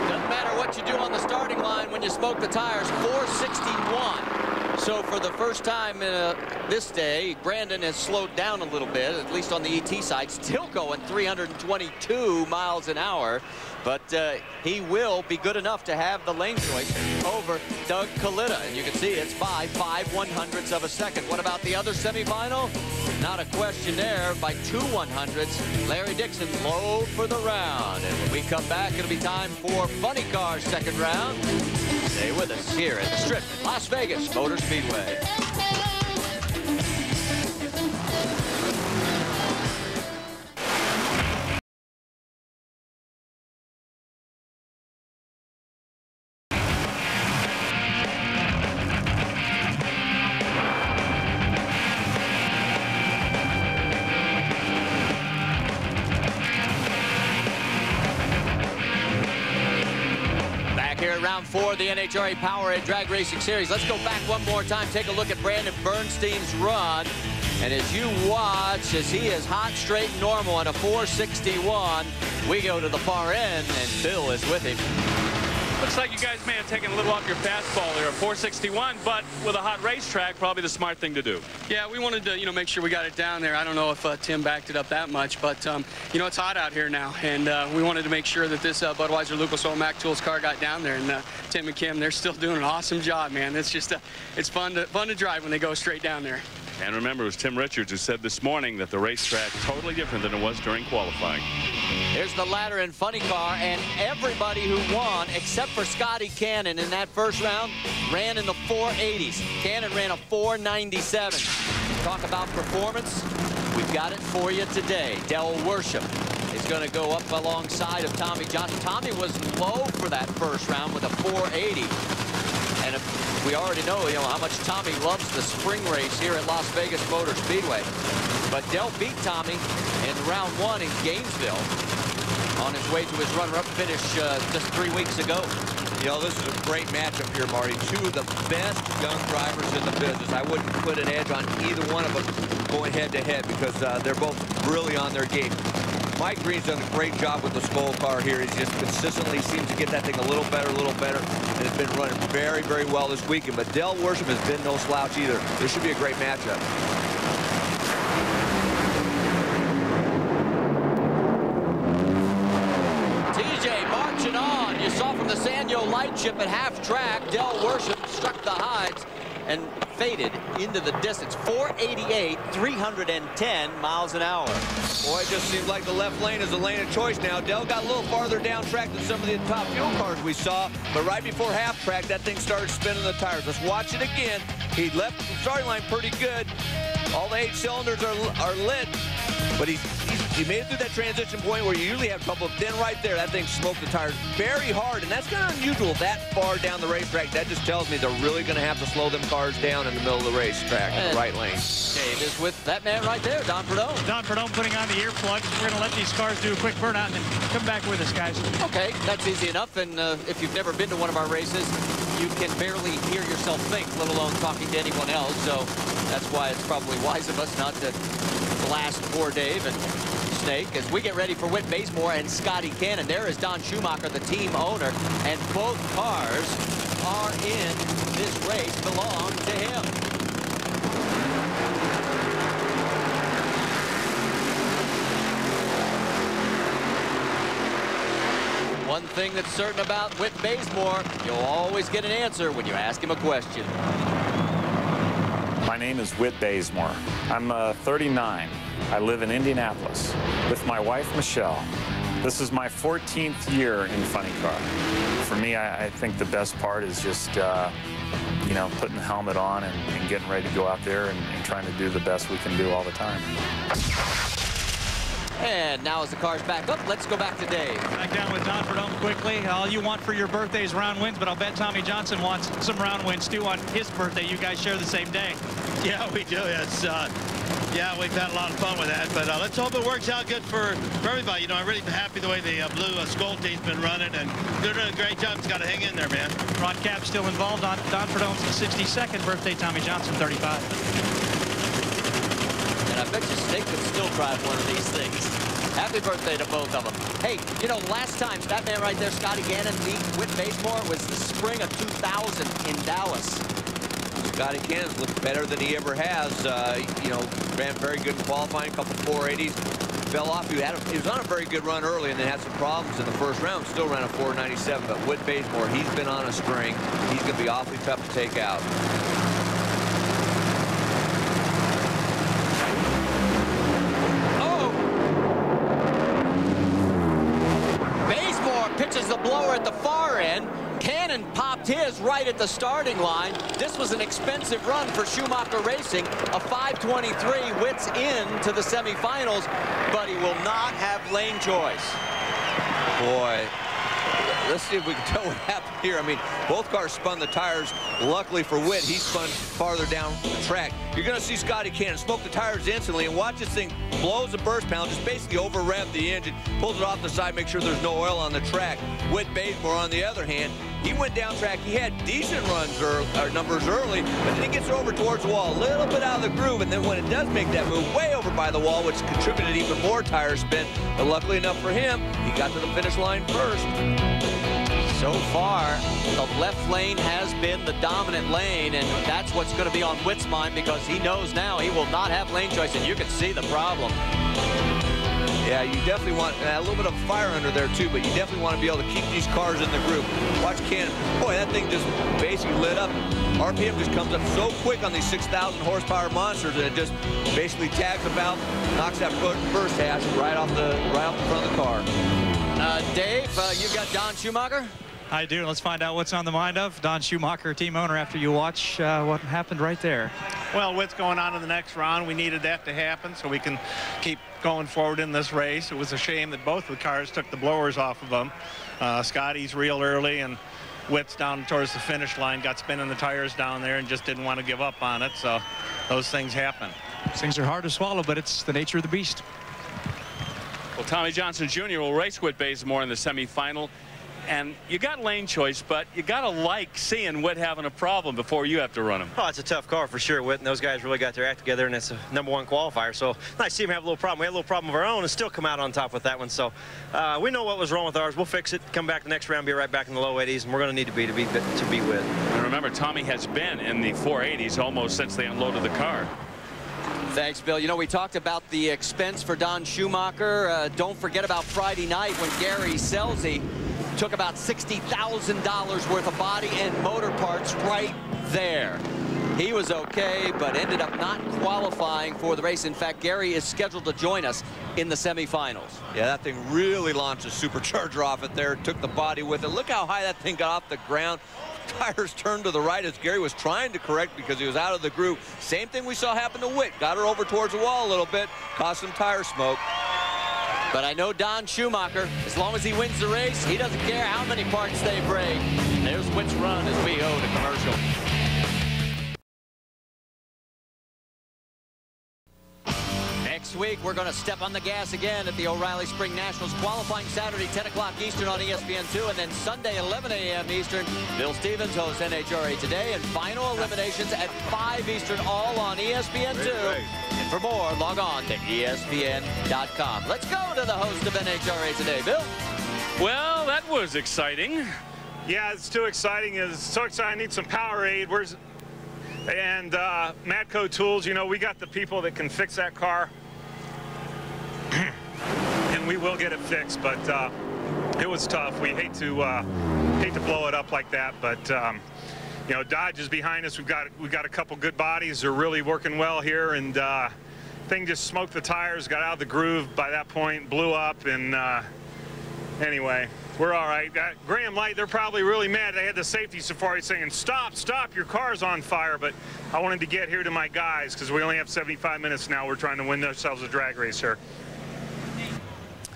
Doesn't matter what you do on the starting line when you smoke the tires. 461. So for the first time in uh, this day, Brandon has slowed down a little bit, at least on the ET side, still going 322 miles an hour. But uh, he will be good enough to have the lane choice over Doug Kalitta. And you can see it's by five one hundredths of a second. What about the other semifinal? Not a question there. By two one hundredths, Larry Dixon low for the round. And when we come back, it'll be time for Funny Cars second round. Stay with us here at the Strip, Las Vegas Motor Speedway. The NHRA Powerade Drag Racing Series. Let's go back one more time, take a look at Brandon Bernstein's run. And as you watch, as he is hot, straight, normal on a 461, we go to the far end, and Bill is with him. Looks like you guys may have taken a little off your fastball there at 461, but with a hot racetrack, probably the smart thing to do. Yeah, we wanted to, you know, make sure we got it down there. I don't know if uh, Tim backed it up that much, but, um, you know, it's hot out here now, and uh, we wanted to make sure that this uh, Budweiser Lucas Oil Mac Tools car got down there, and uh, Tim and Kim, they're still doing an awesome job, man. It's just, uh, it's fun to, fun to drive when they go straight down there. And remember, it was Tim Richards who said this morning that the racetrack totally different than it was during qualifying. Here's the ladder and funny car, and everybody who won, except for Scotty Cannon in that first round, ran in the 480s. Cannon ran a 497. Talk about performance. We've got it for you today. Del Worsham is going to go up alongside of Tommy Johnson. Tommy was low for that first round with a 480. And we already know, you know, how much Tommy loves the spring race here at Las Vegas Motor Speedway. But Del beat Tommy in round one in Gainesville on his way to his runner-up finish uh, just three weeks ago. You know, this is a great matchup here, Marty. Two of the best young drivers in the business. I wouldn't put an edge on either one of them going head-to-head -head because uh, they're both really on their game. Mike Green's done a great job with the Skoal car here. He just consistently seems to get that thing a little better, a little better, has been running very, very well this weekend. But Del Worsham has been no slouch either. This should be a great matchup. TJ marching on. You saw from the Sanyo Lightship at half track, Del Worsham struck the hides and faded into the distance. 488, 310 miles an hour. Boy, it just seems like the left lane is the lane of choice now. Del got a little farther down track than some of the top fuel cars we saw, but right before half track, that thing started spinning the tires. Let's watch it again. He left the starting line pretty good. All the eight cylinders are, are lit, but he's, he's, he made it through that transition point where you usually have trouble. Then right there, that thing smoked the tires very hard, and that's kind of unusual that far down the racetrack. That just tells me they're really going to have to slow them cars down in the middle of the racetrack in the right lane. Dave is with that man right there, Don Prudhomme. Don Prudhomme putting on the earplugs. We're going to let these cars do a quick burnout and then come back with us, guys. Okay, that's easy enough. And uh, if you've never been to one of our races, you can barely hear yourself think, let alone talking to anyone else. So that's why it's probably wise of us not to blast poor Dave and Snake as we get ready for Whit Bazemore and Scotty Cannon. There is Don Schumacher, the team owner, and both cars are in this race belong to him. One thing that's certain about Whit Bazemore, you'll always get an answer when you ask him a question. My name is Whit Bazemore. I'm uh, 39. I live in Indianapolis with my wife, Michelle. This is my 14th year in Funny Car. For me, I, I think the best part is just, uh, you know, putting the helmet on and, and, getting ready to go out there and, and trying to do the best we can do all the time. And now as the car's back up, let's go back to Dave. Back down with Don Prudhomme quickly. All you want for your birthday is round wins, but I'll bet Tommy Johnson wants some round wins too on his birthday. You guys share the same day. Yeah, we do. It's, uh, yeah, we've had a lot of fun with that, but uh, let's hope it works out good for, for everybody. You know, I'm really happy the way the uh, blue uh, Skoal team's been running, and they're doing a great job. It's got to hang in there, man. Rod Cap still involved on Don Prudhomme's 62nd birthday. Tommy Johnson, 35. And I bet you Snake could still drive one of these things. Happy birthday to both of them. Hey, you know, last time that man right there, Scotty Cannon, beat Whit Bazemore was the spring of 2000 in Dallas. Scotty Cannon's looked better than he ever has. Uh, you know, ran very good in qualifying, a couple 480s. Fell off. He, had a, he was on a very good run early and then had some problems in the first round. Still ran a 497, but Whit Bazemore, he's been on a string. He's going to be awfully tough to take out. Oh! Pitches the blower at the far end. Cannon popped his right at the starting line. This was an expensive run for Schumacher Racing. A 523 Whit's in to the semifinals, but he will not have lane choice. Boy, let's see if we can tell what happened here. I mean, both cars spun the tires. Luckily for Whit, he spun farther down the track. You're going to see Scotty Cannon smoke the tires instantly and watch this thing blows the burst panel, just basically over the engine, pulls it off the side, make sure there's no oil on the track. Whit Bazemore, on the other hand, he went down track. He had decent runs or, or uh, numbers early, but then he gets over towards the wall, a little bit out of the groove, and then when it does make that move, way over by the wall, which contributed even more tire spin. But luckily enough for him, he got to the finish line first. So far, the left lane has been the dominant lane, and that's what's going to be on Whit's mind because he knows now he will not have lane choice, and you can see the problem. Yeah, you definitely want a little bit of fire under there too, but you definitely want to be able to keep these cars in the group. Watch Cannon. Boy, that thing just basically lit up. RPM just comes up so quick on these 6,000 horsepower monsters, and it just basically tags about, knocks that foot first hash right off the right off the front of the car. Uh, Dave, uh, you got Don Schumacher? I do. Let's find out what's on the mind of Don Schumacher, team owner, after you watch uh, what happened right there. Well, what's going on in the next round? We needed that to happen so we can keep going forward in this race. It was a shame that both of the cars took the blowers off of them. Uh, Scotty's real early and Whit's down towards the finish line, got spinning the tires down there and just didn't want to give up on it. So those things happen. Things are hard to swallow, but it's the nature of the beast. Well, Tommy Johnson Jr. will race Witt Bazemore in the semifinal. And you got lane choice, but you got to like seeing Whit having a problem before you have to run him. Oh, it's a tough car for sure, Whit, and those guys really got their act together, and it's a number one qualifier. So nice to see him have a little problem. We had a little problem of our own and still come out on top with that one. So uh, we know what was wrong with ours. We'll fix it, come back the next round, be right back in the low 80s, and we're going to need to be to be to be with. And remember, Tommy has been in the 480s almost since they unloaded the car. Thanks, Bill. You know, we talked about the expense for Don Schumacher. Uh, don't forget about Friday night when Gary Scelzi took about $60,000 worth of body and motor parts right there. He was okay, but ended up not qualifying for the race. In fact, Gary is scheduled to join us in the semifinals. Yeah, that thing really launched a supercharger off it there. Took the body with it. Look how high that thing got off the ground. Tires turned to the right as Gary was trying to correct because he was out of the groove. Same thing we saw happen to Whit. Got her over towards the wall a little bit. Caused some tire smoke. But I know Don Schumacher, as long as he wins the race, he doesn't care how many parts they break. There's Whit's run as we go to commercial. Next week, we're going to step on the gas again at the O'Reilly Spring Nationals qualifying Saturday, 10 o'clock Eastern on ESPN2, and then Sunday, 11 a.m. Eastern. Bill Stevens hosts NHRA Today, and final eliminations at 5 Eastern, all on ESPN2. And for more, log on to ESPN.com. Let's go to the host of NHRA Today, Bill. Well, that was exciting. Yeah, it's too exciting. It's so exciting. I need some Powerade. Where's and uh, Matco Tools, you know, we got the people that can fix that car. And we will get it fixed, but uh, it was tough. We hate to uh, hate to blow it up like that, but um, you know, Dodge is behind us. We've got we've got a couple good bodies. They're really working well here, and uh, thing just smoked the tires, got out of the groove by that point, blew up, and uh, anyway, we're all right. Graham Light, they're probably really mad. They had the safety safari saying, stop, stop, your car's on fire. But I wanted to get here to my guys because we only have 75 minutes now. We're trying to win ourselves a drag race here.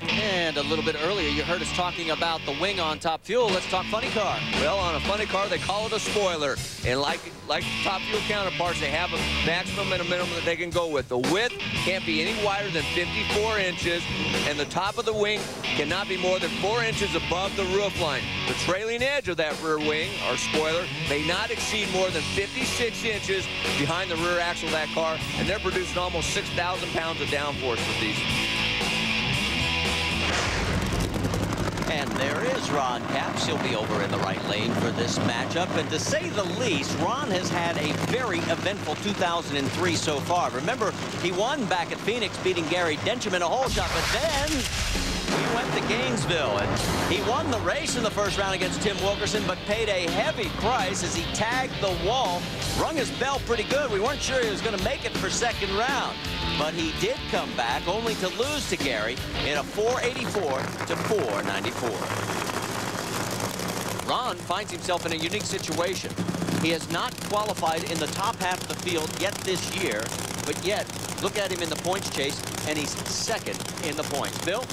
And a little bit earlier, you heard us talking about the wing on Top Fuel. Let's talk funny car. Well, on a funny car, they call it a spoiler. And like like Top Fuel counterparts, they have a maximum and a minimum that they can go with. The width can't be any wider than 54 inches, and the top of the wing cannot be more than 4 inches above the roof line. The trailing edge of that rear wing, or spoiler, may not exceed more than 56 inches behind the rear axle of that car, and they're producing almost 6,000 pounds of downforce with these. And there is Ron Capps. He'll be over in the right lane for this matchup. And to say the least, Ron has had a very eventful 2003 so far. Remember, he won back at Phoenix, beating Gary Densham in a hole shot. But then we went to Gainesville, and he won the race in the first round against Tim Wilkerson, but paid a heavy price as he tagged the wall, rung his bell pretty good. We weren't sure he was going to make it for second round. But he did come back, only to lose to Gary in a 484 to 494. Ron finds himself in a unique situation. He has not qualified in the top half of the field yet this year, but yet, look at him in the points chase, and he's second in the points. Bill?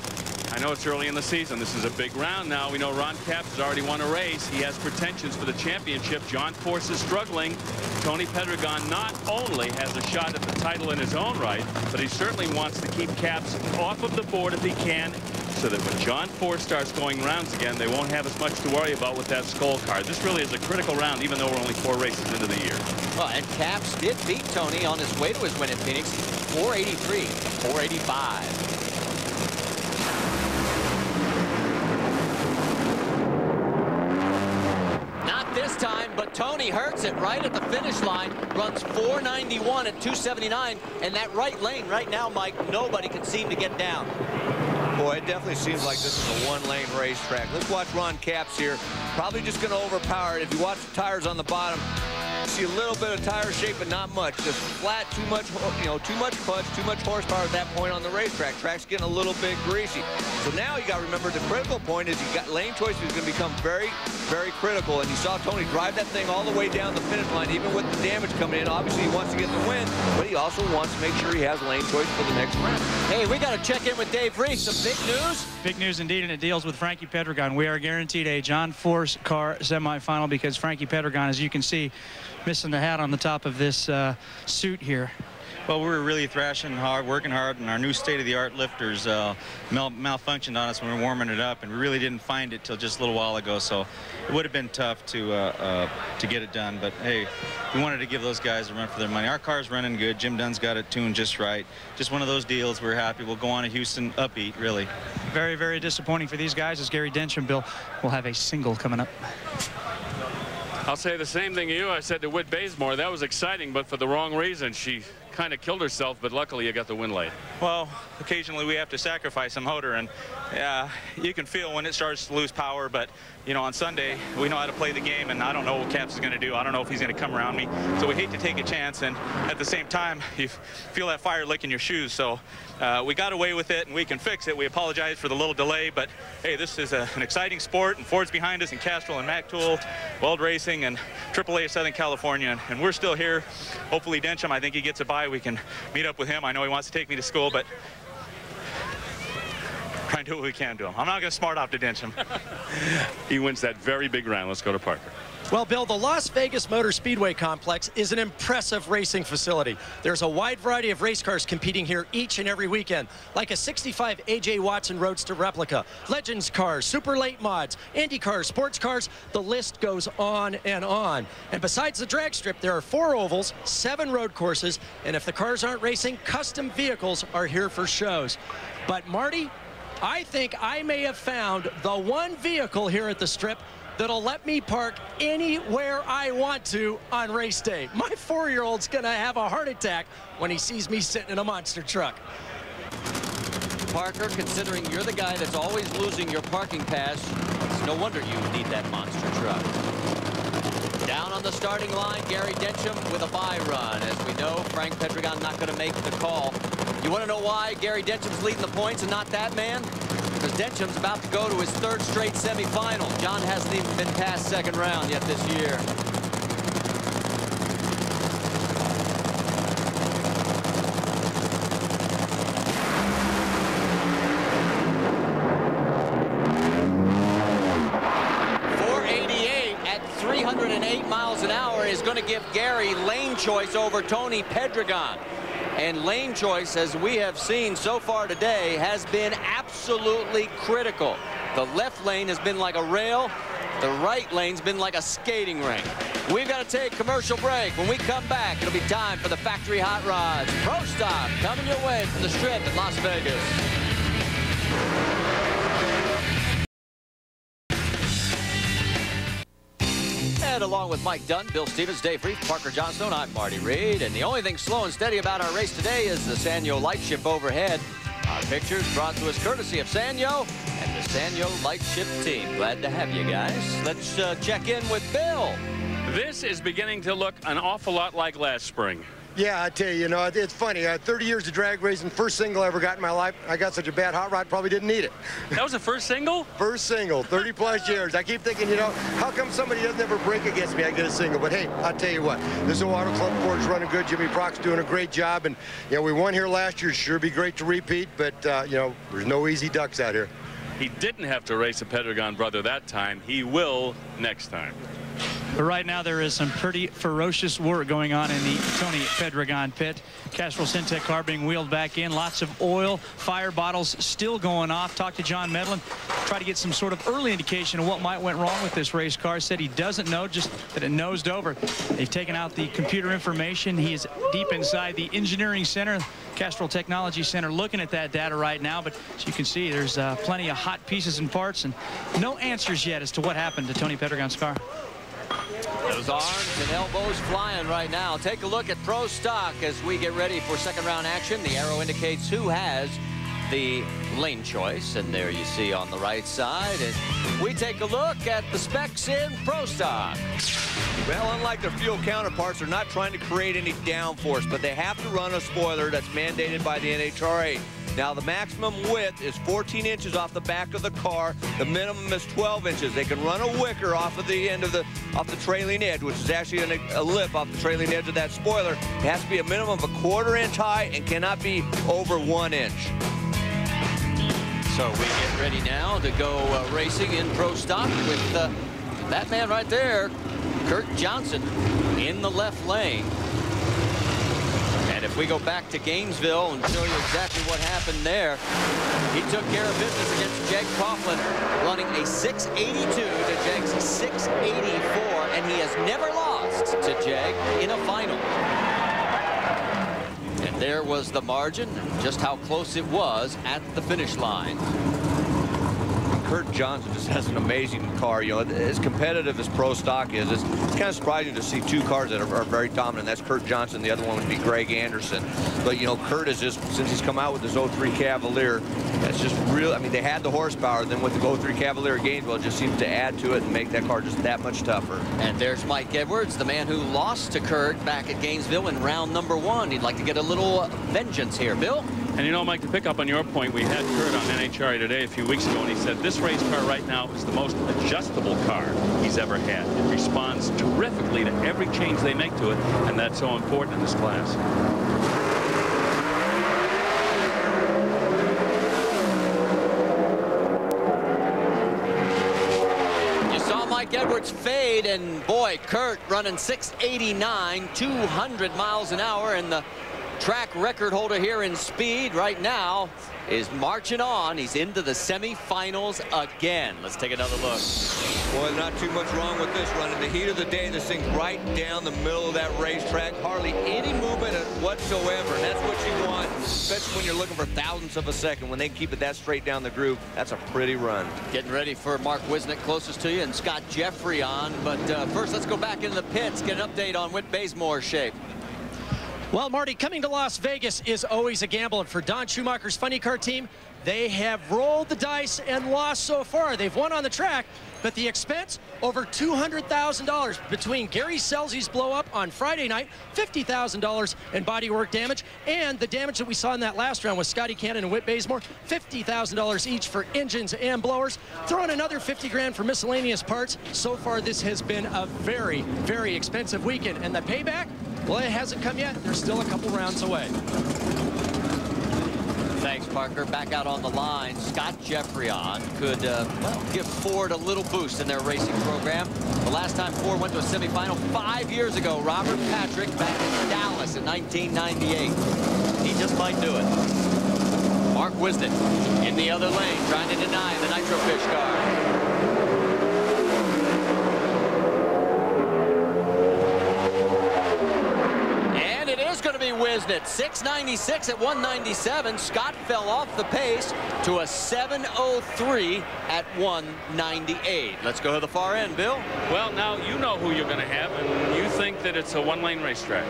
I know it's early in the season. This is a big round now. We know Ron Capps has already won a race. He has pretensions for the championship. John Force is struggling. Tony Pedregon not only has a shot at the title in his own right, but he certainly wants to keep Capps off of the board if he can so that when John Force starts going rounds again, they won't have as much to worry about with that Skoal card. This really is a critical round, even though we're only four races into the year. Well, and Capps did beat Tony on his way to his win at Phoenix, 483, 485. Not this time, hurts it right at the finish line, runs 491 at 279, and that right lane right now, Mike, nobody can seem to get down. Boy, it definitely seems like this is a one-lane racetrack. Let's watch Ron Capps here. Probably just going to overpower it. If you watch the tires on the bottom, see a little bit of tire shape, but not much. Just flat, too much, you know, too much punch, too much horsepower at that point on the racetrack. Track's getting a little bit greasy. So now you got to remember the critical point is you got lane choice is going to become very, very critical. And you saw Tony drive that thing all the way down the finish line, even with the damage coming in. Obviously, he wants to get the win, but he also wants to make sure he has lane choice for the next round. Hey, we got to check in with Dave Rieff. Some big news. Big news indeed, and it deals with Frankie Pedregon. We are guaranteed a John Force car semifinal because Frankie Pedregon, as you can see, missing the hat on the top of this uh, suit here. Well, we were really thrashing hard, working hard, and our new state-of-the-art lifters uh, mal malfunctioned on us when we were warming it up, and we really didn't find it till just a little while ago. So it would have been tough to uh, uh, to get it done. But hey, we wanted to give those guys a run for their money. Our car's running good. Jim Dunn's got it tuned just right. Just one of those deals. We're happy. We'll go on to Houston upbeat, really. Very, very disappointing for these guys as Gary Densham, Bill, will have a single coming up. I'll say the same thing to you. I said to Whit Bazemore, that was exciting, but for the wrong reason. She kind of killed herself, but luckily you got the win late. Well, occasionally we have to sacrifice some motor, and uh, you can feel when it starts to lose power. But you know, on Sunday we know how to play the game, and I don't know what Capps is going to do. I don't know if he's going to come around me. So we hate to take a chance, and at the same time, you feel that fire licking your shoes. So uh, we got away with it, and we can fix it. We apologize for the little delay, but hey, this is a, an exciting sport, and Ford's behind us, and Castrol and Mac Tool, Weld Racing, and AAA Southern California, and, and we're still here. Hopefully, Densham, I think he gets a bye. We can meet up with him. I know he wants to take me to school, but try and do what we can to him. I'm not going to smart off to Densham. <laughs> he wins that very big round. Let's go to Parker. Well, Bill, the Las Vegas Motor Speedway Complex is an impressive racing facility. There's a wide variety of race cars competing here each and every weekend, like a 65 A.J. Watson Roadster replica, Legends cars, super late mods, Indy cars, sports cars, the list goes on and on. And besides the drag strip, there are four ovals, seven road courses, and if the cars aren't racing, custom vehicles are here for shows. But Marty, I think I may have found the one vehicle here at the strip that'll let me park anywhere I want to on race day. My four-year-old's gonna have a heart attack when he sees me sitting in a monster truck. Parker, considering you're the guy that's always losing your parking pass, it's no wonder you need that monster truck. Down on the starting line, Gary Densham with a bye run. As we know, Frank Pedregon not going to make the call. You want to know why Gary Densham's leading the points and not that man? Because Densham's about to go to his third straight semifinal. John hasn't even been past second round yet this year. at 308 miles an hour is going to give Gary lane choice over Tony Pedregon. And lane choice, as we have seen so far today, has been absolutely critical. The left lane has been like a rail. The right lane's been like a skating rink. We've got to take commercial break. When we come back, it'll be time for the Factory Hot Rods Pro Stop coming your way from the Strip in Las Vegas. And along with Mike Dunn, Bill Stevens, Dave Rieff, Parker Johnstone, I'm Marty Reid. And the only thing slow and steady about our race today is the Sanyo Lightship overhead. Our pictures brought to us courtesy of Sanyo and the Sanyo Lightship team. Glad to have you guys. Let's uh, check in with Bill. This is beginning to look an awful lot like last spring. Yeah, I tell you, you know, it's funny. Uh, 30 years of drag racing, first single I ever got in my life. I got such a bad hot rod, probably didn't need it. That was the first single? <laughs> First single, 30 plus <laughs> years. I keep thinking, you know, how come somebody doesn't ever break against me? I get a single. But hey, I'll tell you what, this Auto Club Ford is running good. Jimmy Prock's doing a great job. And, you know, we won here last year. Sure be great to repeat, but, uh, you know, there's no easy ducks out here. He didn't have to race a Pedregon brother that time. He will next time. But right now there is some pretty ferocious work going on in the Tony Pedregon pit. Castrol Syntec car being wheeled back in. Lots of oil, fire bottles still going off. Talked to John Medlin. Try to get some sort of early indication of what might went wrong with this race car. Said he doesn't know, just that it nosed over. They've taken out the computer information. He is deep inside the engineering center, Castrol Technology Center, looking at that data right now. But as you can see, there's uh, plenty of hot pieces and parts and no answers yet as to what happened to Tony Pedregon's car. Those arms and elbows flying right now. Take a look at Pro Stock as we get ready for second round action. The arrow indicates who has the lane choice. And there you see on the right side. And we take a look at the specs in Pro Stock. Well, unlike their fuel counterparts, they're not trying to create any downforce, but they have to run a spoiler that's mandated by the NHRA. Now, the maximum width is 14 inches off the back of the car. The minimum is 12 inches. They can run a wicker off of the end of the off the trailing edge, which is actually an, a lip off the trailing edge of that spoiler. It has to be a minimum of a quarter inch high and cannot be over one inch. So we get ready now to go uh, racing in Pro Stock with uh, that man right there, Kurt Johnson, in the left lane. And if we go back to Gainesville and show you exactly what happened there, he took care of business against Jeg Coughlin, running a 682 to Jeg's 684, and he has never lost to Jeg in a final. There was the margin, just how close it was at the finish line. Kurt Johnson just has an amazing car. You know, as competitive as Pro Stock is, it's, it's kind of surprising to see two cars that are, are, very dominant. That's Kurt Johnson. The other one would be Greg Anderson. But, you know, Kurt is just, since he's come out with his 03 Cavalier, that's just real. I mean, they had the horsepower. Then with the 03 Cavalier Gainesville, it just seems to add to it and make that car just that much tougher. And there's Mike Edwards, the man who lost to Kurt back at Gainesville in round number one. He'd like to get a little vengeance here. Bill? And you know, Mike, to pick up on your point, we had Kurt on NHRA today a few weeks ago, and he said this race car right now is the most adjustable car he's ever had. It responds terrifically to every change they make to it, and that's so important in this class. You saw Mike Edwards fade and boy Kurt running 689 200 miles an hour and the track record holder here in speed right now is marching on. He's into the semifinals again. Let's take another look. Boy, not too much wrong with this run. In the heat of the day, this thing's right down the middle of that racetrack. Hardly any movement whatsoever. And that's what you want, especially when you're looking for thousandths of a second. When they keep it that straight down the groove, that's a pretty run. Getting ready for Mark Wisnick closest to you and Scott Geoffrion. But uh, first, let's go back into the pits, get an update on Whit Bazemore's shape. Well, Marty, coming to Las Vegas is always a gamble. And for Don Schumacher's funny car team, they have rolled the dice and lost so far. They've won on the track, but the expense, over $200,000 between Gary Scelzi's blow up on Friday night, $50,000 in bodywork damage, and the damage that we saw in that last round with Scotty Cannon and Whit Bazemore, $50,000 each for engines and blowers. Throw in another 50 grand for miscellaneous parts. So far, this has been a very, very expensive weekend, and the payback, well, it hasn't come yet. They're still a couple rounds away. Thanks, Parker. Back out on the line. Scott Geoffrion could, uh, well, give Ford a little boost in their racing program. The last time Ford went to a semifinal five years ago, Robert Patrick back in Dallas in 1998. He just might do it. Mark Wisden in the other lane, trying to deny the Nitro Fish car. Going to Wisnett. 696 at 197. Scott fell off the pace to a 703 at 198. Let's go to the far end, Bill. Well, now you know who you're going to have, and you think that it's a one-lane racetrack.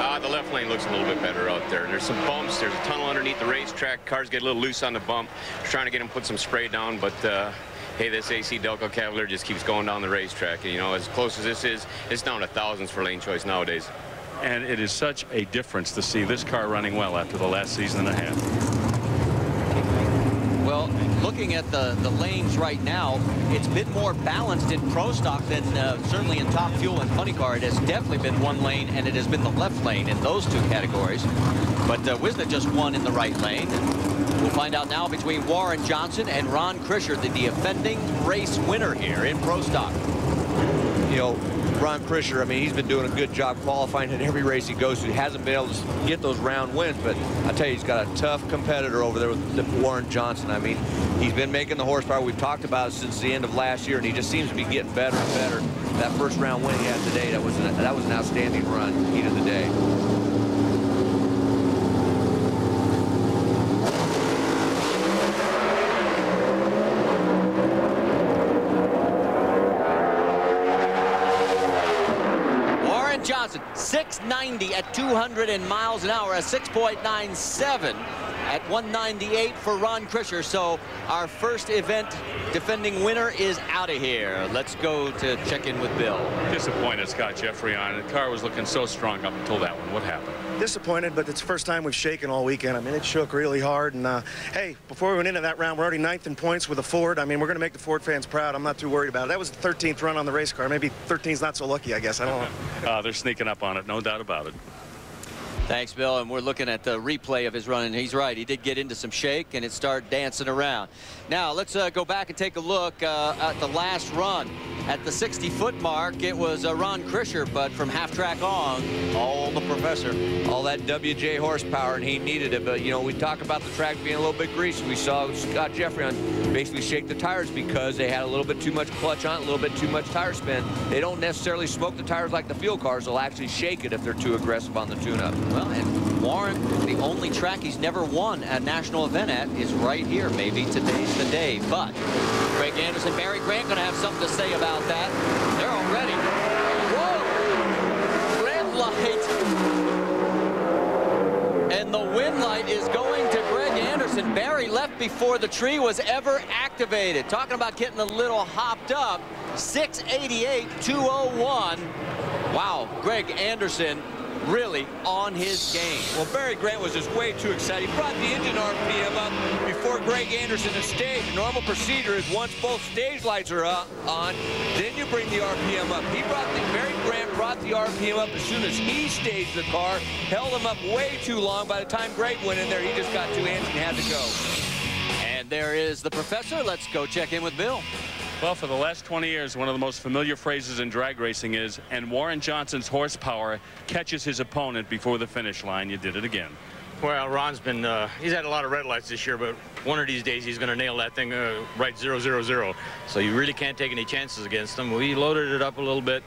Uh, the left lane looks a little bit better out there. There's some bumps. There's a tunnel underneath the racetrack. Cars get a little loose on the bump. Trying to get them put some spray down, but uh, hey, this AC Delco Cavalier just keeps going down the racetrack. And, you know, as close as this is, it's down to thousands for lane choice nowadays and it is such a difference to see this car running well after the last season and a half. Well, looking at the, the lanes right now, it's been more balanced in Pro Stock than uh, certainly in Top Fuel and Funny Car. It has definitely been one lane, and it has been the left lane in those two categories. But uh, Wisna just won in the right lane. We'll find out now between Warren Johnson and Ron Krisher, the defending race winner here in Pro Stock. You know, Ron Krisher, I mean, he's been doing a good job qualifying in every race he goes to. He hasn't been able to get those round wins, but I tell you, he's got a tough competitor over there with Warren Johnson. I mean, he's been making the horsepower. We've talked about it since the end of last year, and he just seems to be getting better and better. That first round win he had today, that was an, that was an outstanding run, heat of the day. 690 at 200 miles an hour, a 6.97 at 198 for Ron Krisher. So our first event defending winner is out of here. Let's go to check in with Bill. Disappointed Scott Geoffrion. The car was looking so strong up until that one. What happened? Disappointed, but it's the first time we've shaken all weekend. I mean, it shook really hard. And, uh, hey, before we went into that round, we're already ninth in points with a Ford. I mean, we're going to make the Ford fans proud. I'm not too worried about it. That was the 13th run on the race car. Maybe 13's not so lucky, I guess. I don't know. <laughs> uh, they're sneaking up on it, no doubt about it. Thanks, Bill. And we're looking at the replay of his run, and he's right. He did get into some shake, and it started dancing around. Now, let's uh, go back and take a look uh, at the last run. At the 60-foot mark, it was uh, Ron Krisher, but from half-track on, all the professor. All that WJ horsepower, and he needed it. But, you know, we talk about the track being a little bit greasy. We saw Scott Geoffrion basically shake the tires because they had a little bit too much clutch on a little bit too much tire spin. They don't necessarily smoke the tires like the field cars. They'll actually shake it if they're too aggressive on the tune-up. Well, and Warren, the only track he's never won a national event at is right here. Maybe today's the day. But Greg Anderson, Barry Grant going to have something to say about that. They're already. Whoa! Red light. And the win light is going to Greg Anderson. Barry left before the tree was ever activated. Talking about getting a little hopped up. 688, 201. Wow, Greg Anderson really on his game. Well, Barry Grant was just way too excited. He brought the engine RPM up before Greg Anderson is staged. Normal procedure is once both stage lights are up, on, then you bring the RPM up. He brought the, Barry Grant brought the RPM up as soon as he staged the car, held him up way too long. By the time Greg went in there, he just got too antsy and had to go. And there is the professor. Let's go check in with Bill. Well, for the last 20 years, one of the most familiar phrases in drag racing is, and Warren Johnson's horsepower catches his opponent before the finish line. You did it again. Well, Ron's been, uh, he's had a lot of red lights this year, but one of these days he's going to nail that thing uh, right 0 0 0. So you really can't take any chances against him. We loaded it up a little bit.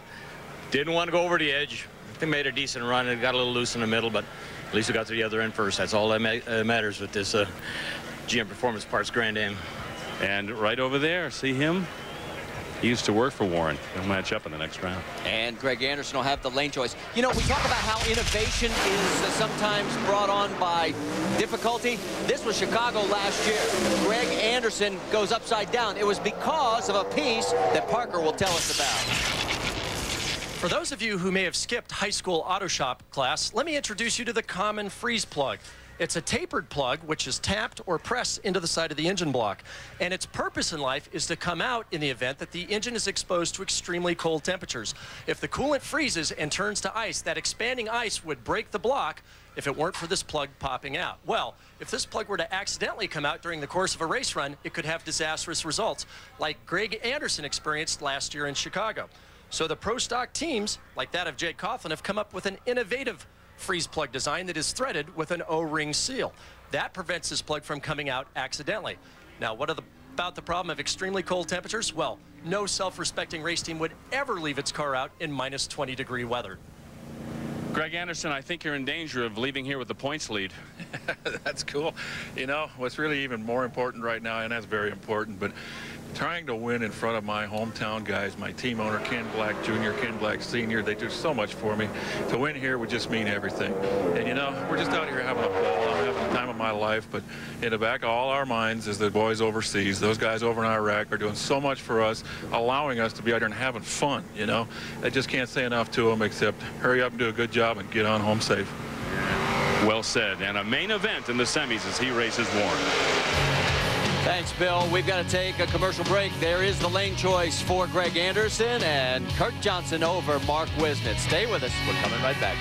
Didn't want to go over the edge. They made a decent run. It got a little loose in the middle, but at least we got to the other end first. That's all that ma uh, matters with this uh, GM Performance Parts Grand Am. And right over there, see him? He used to work for Warren. They'll match up in the next round. And Greg Anderson will have the lane choice. You know, we talk about how innovation is uh, sometimes brought on by difficulty. This was Chicago last year. Greg Anderson goes upside down. It was because of a piece that Parker will tell us about. For those of you who may have skipped high school auto shop class, let me introduce you to the common freeze plug. It's a tapered plug which is tapped or pressed into the side of the engine block. And its purpose in life is to come out in the event that the engine is exposed to extremely cold temperatures. If the coolant freezes and turns to ice, that expanding ice would break the block if it weren't for this plug popping out. Well, if this plug were to accidentally come out during the course of a race run, it could have disastrous results, like Greg Anderson experienced last year in Chicago. So the pro stock teams, like that of Jeg Coughlin, have come up with an innovative freeze plug design that is threaded with an O-ring seal. That prevents this plug from coming out accidentally. Now, what the, about the problem of extremely cold temperatures? Well, no self-respecting race team would ever leave its car out in minus 20 degree weather. Greg Anderson, I think you're in danger of leaving here with the points lead. <laughs> that's cool. You know, what's really even more important right now, and that's very important, but trying to win in front of my hometown guys, my team owner, Ken Black Jr., Ken Black Sr., they do so much for me. To win here would just mean everything. And, you know, we're just out here having a ball. I'm having the time of my life, but in the back of all our minds is the boys overseas. Those guys over in Iraq are doing so much for us, allowing us to be out here and having fun, you know. I just can't say enough to them except hurry up and do a good job and get on home safe. Well said. And a main event in the semis as he races Warren. Thanks, Bill. We've got to take a commercial break. There is the lane choice for Greg Anderson and Kurt Johnson over Mark Wisnitz. Stay with us. We're coming right back.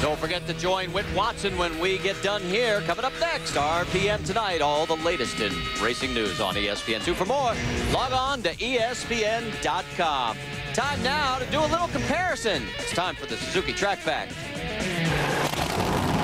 Don't forget to join Whit Watson when we get done here. Coming up next, RPM tonight, all the latest in racing news on ESPN2. For more, log on to ESPN.com. Time now to do a little comparison. It's time for the Suzuki Track Fact.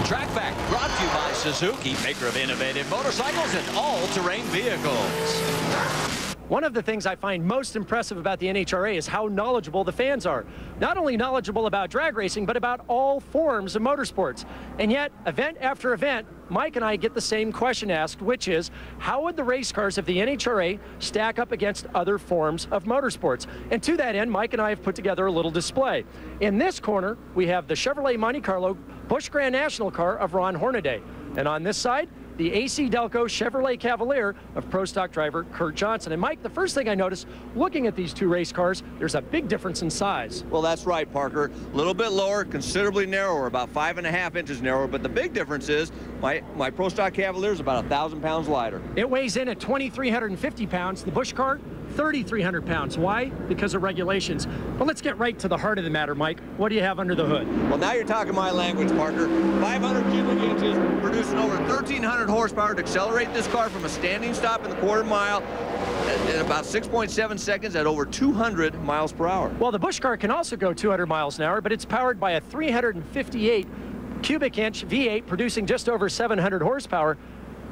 Track Fact brought to you by Suzuki, maker of innovative motorcycles and all-terrain vehicles. One of the things I find most impressive about the NHRA is how knowledgeable the fans are. Not only knowledgeable about drag racing, but about all forms of motorsports. And yet, event after event, Mike and I get the same question asked, which is, how would the race cars of the NHRA stack up against other forms of motorsports? And to that end, Mike and I have put together a little display. In this corner, we have the Chevrolet Monte Carlo Busch Grand National car of Ron Hornaday. And on this side, the AC Delco Chevrolet Cavalier of Pro Stock driver Kurt Johnson. And Mike, the first thing I noticed looking at these two race cars, there's a big difference in size. Well, that's right, Parker. A little bit lower, considerably narrower, about five and a half inches narrower. But the big difference is my, my Pro Stock Cavalier is about a thousand pounds lighter. It weighs in at 2,350 pounds. The Busch car, 3,300 pounds. Why? Because of regulations. But let's get right to the heart of the matter, Mike. What do you have under the hood? Well, now you're talking my language, Parker. 500 cubic inches, producing over 1,300 horsepower to accelerate this car from a standing stop in the quarter mile in about 6.7 seconds at over 200 miles per hour. Well, the Busch car can also go 200 miles an hour, but it's powered by a 358 cubic inch V8 producing just over 700 horsepower.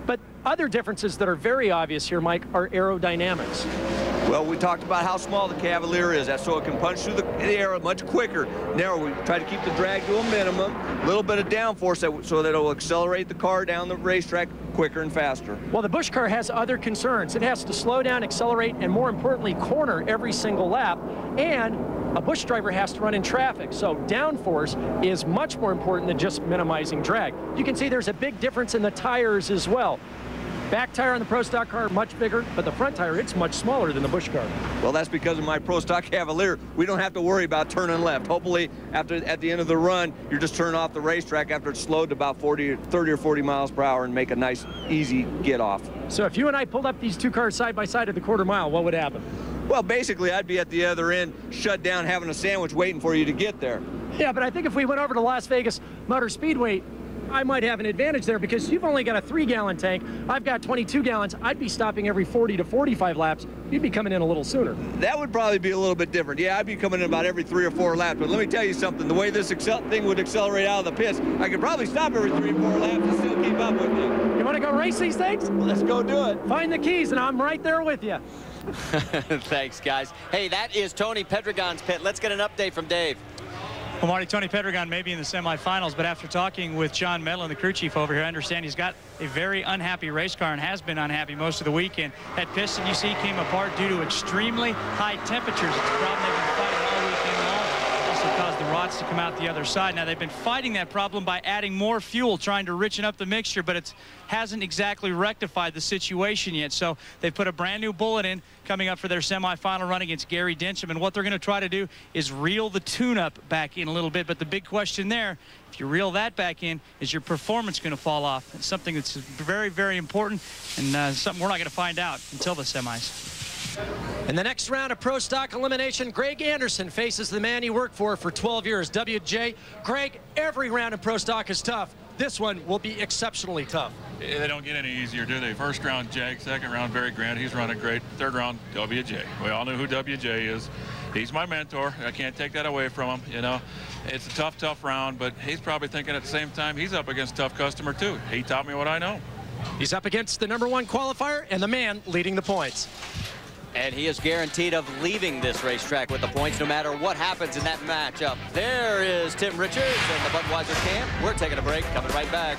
But other differences that are very obvious here, Mike, are aerodynamics. Well, we talked about how small the Cavalier is, that's so it can punch through the, air much quicker. Narrow, we try to keep the drag to a minimum, a little bit of downforce that, so that it will accelerate the car down the racetrack quicker and faster. Well, the Busch car has other concerns. It has to slow down, accelerate, and more importantly, corner every single lap. And a Busch driver has to run in traffic. So downforce is much more important than just minimizing drag. You can see there's a big difference in the tires as well. Back tire on the Pro Stock car, much bigger, but the front tire, it's much smaller than the Busch car. Well, that's because of my Pro Stock Cavalier. We don't have to worry about turning left. Hopefully, after at the end of the run, you're just turning off the racetrack after it's slowed to about 40, 30 or 40 miles per hour and make a nice, easy get off. So if you and I pulled up these two cars side by side at the quarter mile, what would happen? Well, basically, I'd be at the other end, shut down, having a sandwich waiting for you to get there. Yeah, but I think if we went over to Las Vegas Motor Speedway, I might have an advantage there because you've only got a three gallon tank. I've got 22 gallons. I'd be stopping every 40 to 45 laps. You'd be coming in a little sooner. That would probably be a little bit different. Yeah, I'd be coming in about every three or four laps. But let me tell you something. The way this thing would accelerate out of the pits, I could probably stop every three or four laps and still keep up with you. You want to go race these things? Let's go do it. Find the keys, and I'm right there with you. <laughs> Thanks, guys. Hey, that is Tony Pedregon's pit. Let's get an update from Dave. Well, Marty, Tony Pedregon may be in the semifinals, but after talking with John Medlin, the crew chief over here, I understand he's got a very unhappy race car and has been unhappy most of the weekend. That piston you see came apart due to extremely high temperatures. It's a problem they've been fighting. Rods to come out the other side. Now, they've been fighting that problem by adding more fuel, trying to richen up the mixture, but it hasn't exactly rectified the situation yet. So they've put a brand new bullet in coming up for their semifinal run against Gary Densham. And what they're going to try to do is reel the tune-up back in a little bit. But the big question there, if you reel that back in, is your performance going to fall off? It's something that's very, very important and uh, something we're not going to find out until the semis. In the next round of Pro Stock Elimination, Greg Anderson faces the man he worked for for 12 years, WJ. Greg, every round of Pro Stock is tough. This one will be exceptionally tough. They don't get any easier, do they? First round, Jeg. Second round, Barry Grant. He's running great. Third round, WJ. We all know who WJ is. He's my mentor. I can't take that away from him. You know, it's a tough, tough round, but he's probably thinking at the same time he's up against a tough customer too. He taught me what I know. He's up against the number one qualifier and the man leading the points. And he is guaranteed of leaving this racetrack with the points no matter what happens in that matchup. There is Tim Richards and the Budweiser camp. We're taking a break, coming right back.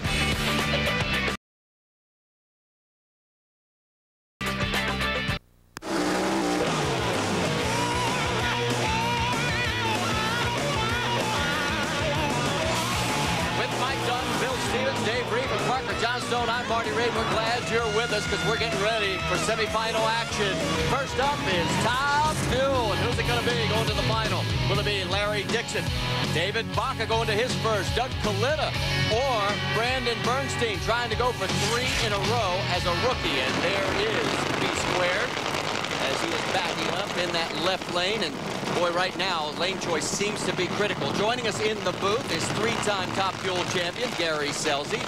I'm Marty Reid. We're glad you're with us because we're getting ready for semifinal action. First up is Top Fuel. And who's it going to be going to the final? Will it be Larry Dixon, David Baca going to his first, Doug Kalitta, or Brandon Bernstein trying to go for three in a row as a rookie? And there is B squared. As he is backing up in that left lane. And boy, right now, lane choice seems to be critical. Joining us in the booth is three-time Top Fuel champion Gary Scelzi.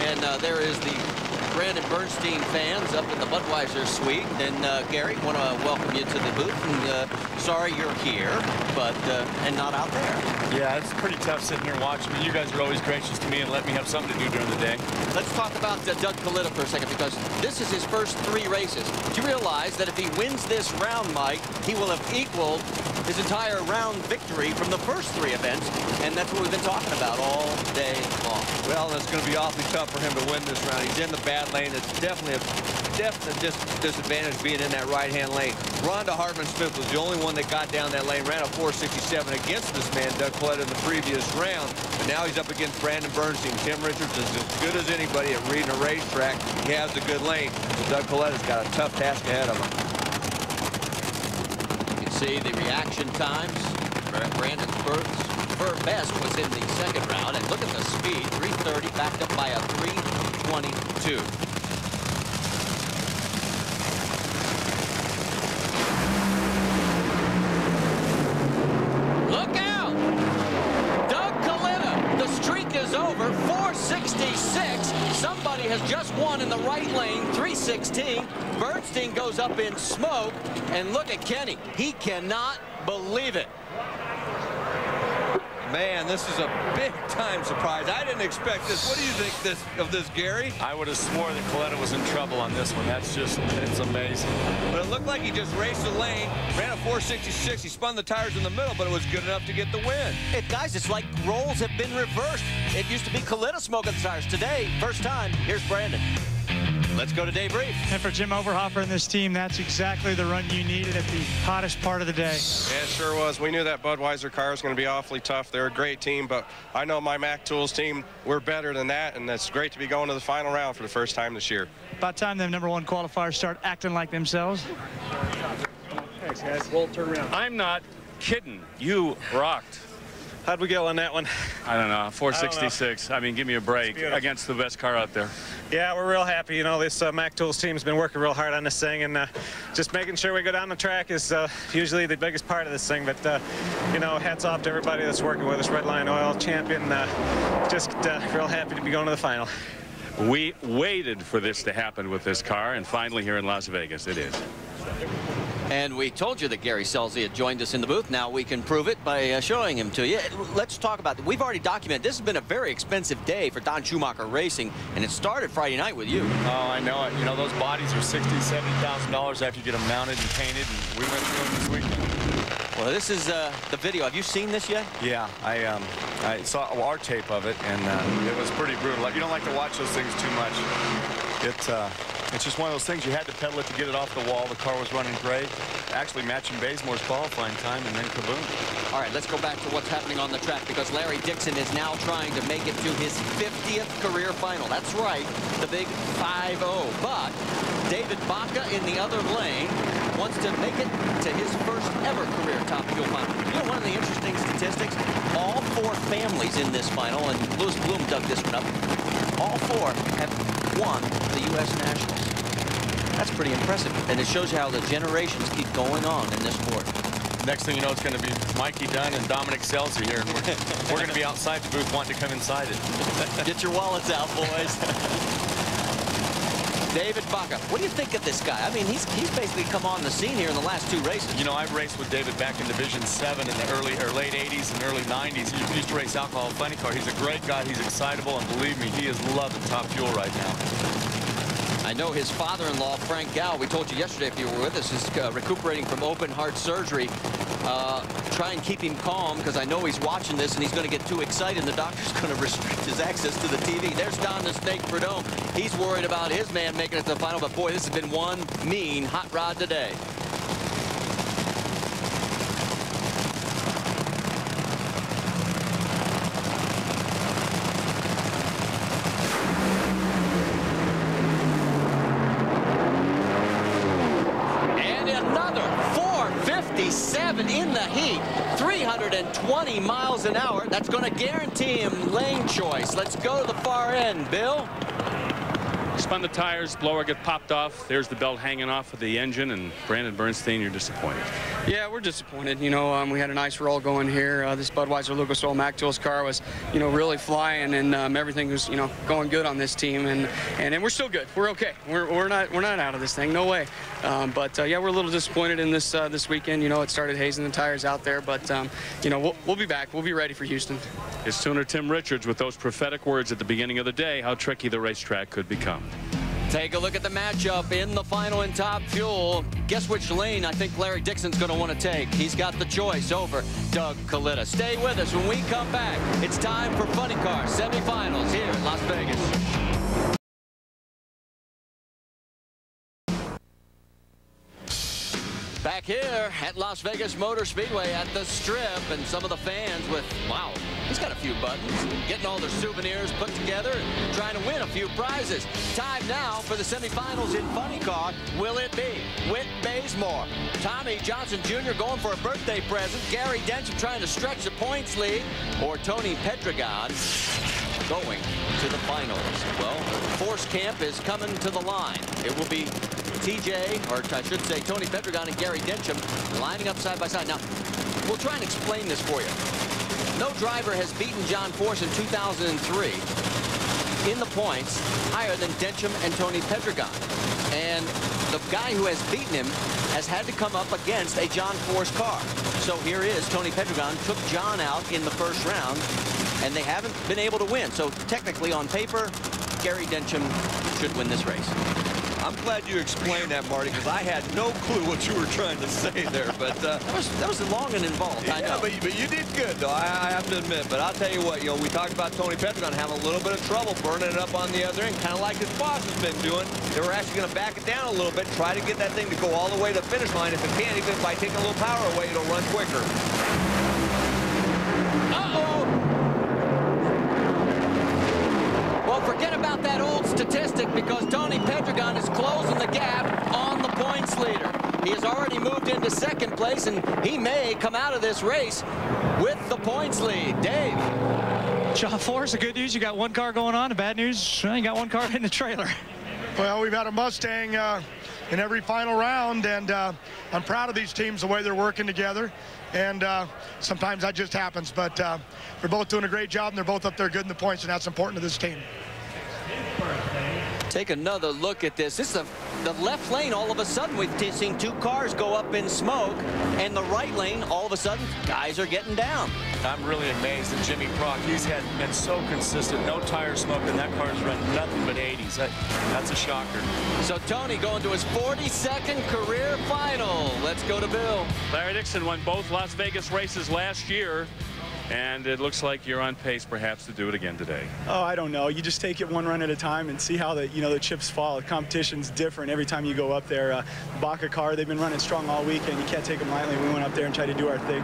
And uh, there is the Brandon Bernstein fans up in the Budweiser suite. And uh, Gary, want to welcome you to the booth. And uh, sorry you're here, but uh, and not out there. Yeah, it's pretty tough sitting here watching, but you guys are always gracious to me and let me have something to do during the day. Let's talk about uh, Doug Kalitta for a second because this is his first three races. Do you realize that if he wins this round, Mike, he will have equaled his entire round victory from the first three events, and that's what we've been talking about all day long. Well, it's going to be awfully tough for him to win this round. He's in the bad lane. It's definitely a definite dis disadvantage being in that right-hand lane. Rhonda Hartman-Smith was the only one that got down that lane, ran a 467 against this man, Doug Kalitta, in the previous round. But now he's up against Brandon Bernstein. Tim Richards is as good as anybody at reading a racetrack. He has a good lane. But Doug Kalitta's got a tough task ahead of him. See the reaction times. Brandon's first, best was in the second round. And look at the speed, 330 backed up by a 322. Look out! Doug Kalitta, the streak is over, 466. Somebody has just won in the right lane, 316. Bernstein goes up in smoke, and look at Kenny. He cannot believe it. Man, this is a big-time surprise. I didn't expect this. What do you think this of this, Gary? I would have swore that Kalitta was in trouble on this one. That's just, it's amazing. But it looked like he just raced the lane, ran a 466. He spun the tires in the middle, but it was good enough to get the win. Hey, guys, it's like roles have been reversed. It used to be Kalitta smoking the tires. Today, first time, here's Brandon. Let's go to debrief. And for Jim Oberhofer and this team, that's exactly the run you needed at the hottest part of the day. Yeah, it sure was. We knew that Budweiser car was going to be awfully tough. They're a great team, but I know my Mac Tools team, we're better than that, and it's great to be going to the final round for the first time this year. About time them number one qualifiers start acting like themselves. Thanks, guys. We'll turn around. I'm not kidding. You rocked. How'd we go on that one? I don't know. 466. I, I mean, give me a break against the best car out there. Yeah, we're real happy. You know, this uh, Mac Tools team's been working real hard on this thing, and uh, just making sure we go down the track is uh, usually the biggest part of this thing. But, uh, you know, hats off to everybody that's working with us. Redline Oil champion. Uh, just uh, real happy to be going to the final. We waited for this to happen with this car, and finally here in Las Vegas, it is. And we told you that Gary Scelzi had joined us in the booth. Now we can prove it by uh, showing him to you. Let's talk about it. We've already documented this has been a very expensive day for Don Schumacher Racing, and it started Friday night with you. Oh, I know it. You know, those bodies are $60,000, $70,000 after you get them mounted and painted, and we went through them this weekend. Well, this is uh, the video. Have you seen this yet? Yeah, I um, I saw our tape of it, and uh, it was pretty brutal. You don't like to watch those things too much. It, uh, it's just one of those things. You had to pedal it to get it off the wall. The car was running great, actually matching Bazemore's qualifying time, and then kaboom. All right, let's go back to what's happening on the track because Larry Dixon is now trying to make it to his 50th career final. That's right, the big 5-0. But David Baca in the other lane wants to make it to his first ever career top fuel final. You know, one of the interesting statistics, all four families in this final, and Louis Bloom dug this one up, all four have won the U.S. Nationals. That's pretty impressive, and it shows you how the generations keep going on in this sport. Next thing you know, it's going to be Mikey Dunn and Dominic Scelzi here. And we're, we're going to be outside the booth wanting to come inside it. Get your wallets out, boys. <laughs> David Baca. What do you think of this guy? I mean, he's he's basically come on the scene here in the last two races. You know, I've raced with David back in Division 7 in the early or late 80s and early 90s. He used to race alcohol funny car. He's a great guy. He's excitable, and believe me, he is loving Top Fuel right now. I know his father-in-law, Frank Gow, we told you yesterday if you were with us, is uh, recuperating from open heart surgery. Uh, try and keep him calm because I know he's watching this and he's going to get too excited and the doctor's <laughs> going to restrict his access to the TV. There's Don the Snake Prudhomme. He's worried about his man making it to the final, but boy, this has been one mean hot rod today. And another 457 in the heat, 320 miles an hour. That's going to guarantee him lane choice. Let's go to the far end, Bill. Spun the tires, blower get popped off. There's the belt hanging off of the engine, and Brandon Bernstein, you're disappointed. Yeah, we're disappointed. You know, um, we had a nice roll going here. Uh, this Budweiser Lucas Oil Mac Tools car was, you know, really flying, and um, everything was, you know, going good on this team, and, and and we're still good. We're okay. We're, we're not we're not out of this thing. No way. Um, but uh, yeah, we're a little disappointed in this uh, this weekend. You know, it started hazing the tires out there, but um, you know, we'll, we'll be back. We'll be ready for Houston. It's tuner Tim Richards with those prophetic words at the beginning of the day, how tricky the racetrack could become. Take a look at the matchup in the final in top fuel. Guess which lane I think Larry Dixon's going to want to take. He's got the choice over Doug Kalitta. Stay with us when we come back. It's time for Funny Car semifinals here in Las Vegas. Here at Las Vegas Motor Speedway at the Strip, and some of the fans with, wow, he's got a few buttons, getting all their souvenirs put together and trying to win a few prizes. Time now for the semifinals in Funny Car. Will it be Whit Bazemore, Tommy Johnson Jr. going for a birthday present, Gary Densham trying to stretch the points lead, or Tony Pedregon going to the finals? Well, Force Camp is coming to the line. It will be TJ, or I should say Tony Pedregon and Gary Densham lining up side by side. Now, we'll try and explain this for you. No driver has beaten John Force in 2003 in the points higher than Densham and Tony Pedregon. And the guy who has beaten him has had to come up against a John Force car. So here is Tony Pedregon took John out in the first round, and they haven't been able to win. So technically, on paper, Gary Densham should win this race. I'm glad you explained that, Marty, because I had no clue what you were trying to say there. But uh, that, was, that was long and involved. Yeah, I know. but, but you did good, though. I, I, have to admit. But I'll tell you what, you know, we talked about Tony Pedregon having a little bit of trouble burning it up on the other end, kind of like his boss has been doing. They were actually going to back it down a little bit, try to get that thing to go all the way to the finish line. If it can, even by taking a little power away, it'll run quicker. Well, forget about that old statistic because Tony Pedregon is closing the gap on the points leader. He has already moved into second place, and he may come out of this race with the points lead. Dave. John Force, the good news, you got one car going on. The bad news, you got one car in the trailer. Well, we've had a Mustang uh, in every final round, and uh, I'm proud of these teams, the way they're working together. And uh, sometimes that just happens, but uh, they're both doing a great job, and they're both up there good in the points, and that's important to this team. Take another look at this. This is a, the left lane. All of a sudden, we've seen two cars go up in smoke, and the right lane, all of a sudden, guys are getting down. I'm really amazed at Jimmy Prock. He's had been so consistent, no tire smoke, and that car's run nothing but 80s. That, that's a shocker. So Tony going to his 42nd career final. Let's go to Bill. Larry Dixon won both Las Vegas races last year. And it looks like you're on pace, perhaps, to do it again today. Oh, I don't know. You just take it one run at a time and see how the you know the chips fall. The competition's different every time you go up there. Uh, Baca car, they've been running strong all weekend. You can't take them lightly. We went up there and tried to do our thing.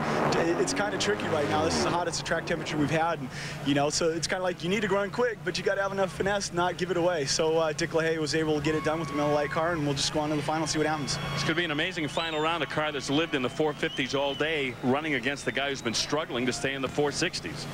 It's kind of tricky right now. This is the hottest track temperature we've had, and you know, so it's kind of like you need to run quick, but you got to have enough finesse, not give it away. So uh, Dick LaHaie was able to get it done with the Miller Lite car, and we'll just go on to the final, see what happens. It's going to be an amazing final round. A car that's lived in the 450s all day, running against the guy who's been struggling to stay in the 460s.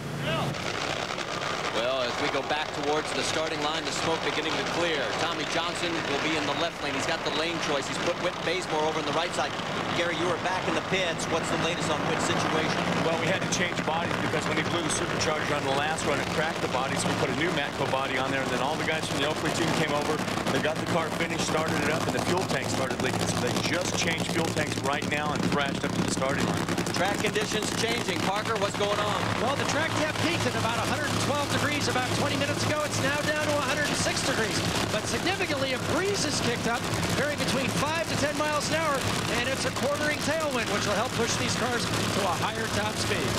Well, as we go back towards the starting line, the smoke beginning to clear. Tommy Johnson will be in the left lane. He's got the lane choice. He's put Whit Bazemore over on the right side. Gary, you were back in the pits. What's the latest on Whit's situation? Well, we had to change bodies because when he blew the supercharger on the last run, it cracked the body, so we put a new Matco body on there, and then all the guys from the Oakley team came over. They got the car finished, started it up, and the fuel tank started leaking. So they just changed fuel tanks right now and crashed up to the starting line. Track conditions changing. Parker, what's going on? Well, the track temp peaked at about 112 degrees about 20 minutes ago. It's now down to 106 degrees. But significantly, a breeze has kicked up, varying between 5 to 10 miles an hour, and it's a quartering tailwind, which will help push these cars to a higher top speed.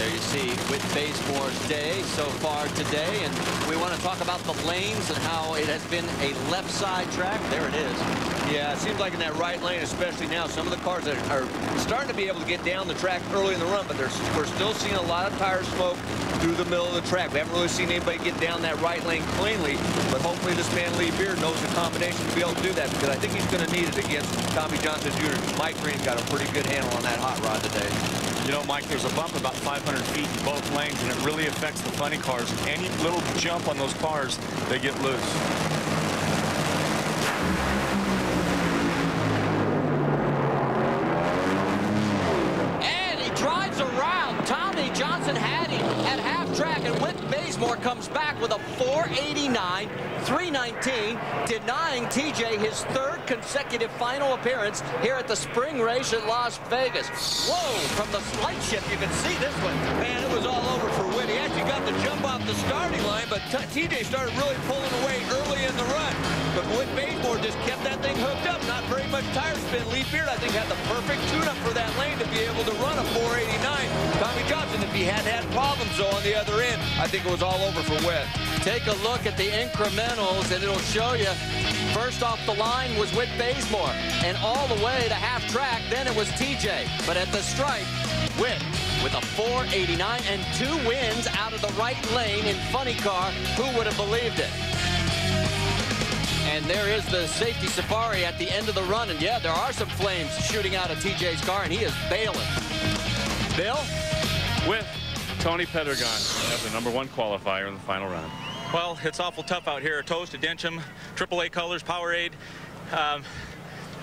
There you see Whit Bazemore's day so far today, and we want to talk about the lanes and how it has been a left side track. There it is. Yeah, it seems like in that right lane, especially now, some of the cars that are starting to be able to get down the track early in the run, but we're still seeing a lot of tire smoke, through the middle of the track. We haven't really seen anybody get down that right lane cleanly, but hopefully this man Lee Beard knows the combination to be able to do that because I think he's going to need it against Tommy Johnson Jr. Mike Green's got a pretty good handle on that hot rod today. You know, Mike, there's a bump about 500 feet in both lanes, and it really affects the funny cars. Any little jump on those cars, they get loose. Comes back with a 489, 319, denying TJ his third consecutive final appearance here at the spring race at Las Vegas. Whoa, from the light shift, you can see this one. Man, it was all over for Whit. He actually got the jump off the starting line, but TJ started really pulling away early in the run. But Whit Bazemore just kept that thing hooked up. Not very much tire spin. Lee Beard, I think, had the perfect tune-up for that lane to be able to run a 489. Tommy Johnson, if he had had problems, though, on the other end, I think it was all over for Whit. Take a look at the incrementals, and it'll show you First off the line was Whit Bazemore, and all the way to half track, then it was TJ. But at the stripe, Whit with a 489 and two wins out of the right lane in funny car. Who would have believed it? And there is the safety safari at the end of the run. And yeah, there are some flames shooting out of TJ's car, and he is bailing. Bill? With Tony Pedregon as the number one qualifier in the final round. Well, it's awful tough out here. Toast to Densham, AAA colors, Powerade. Um,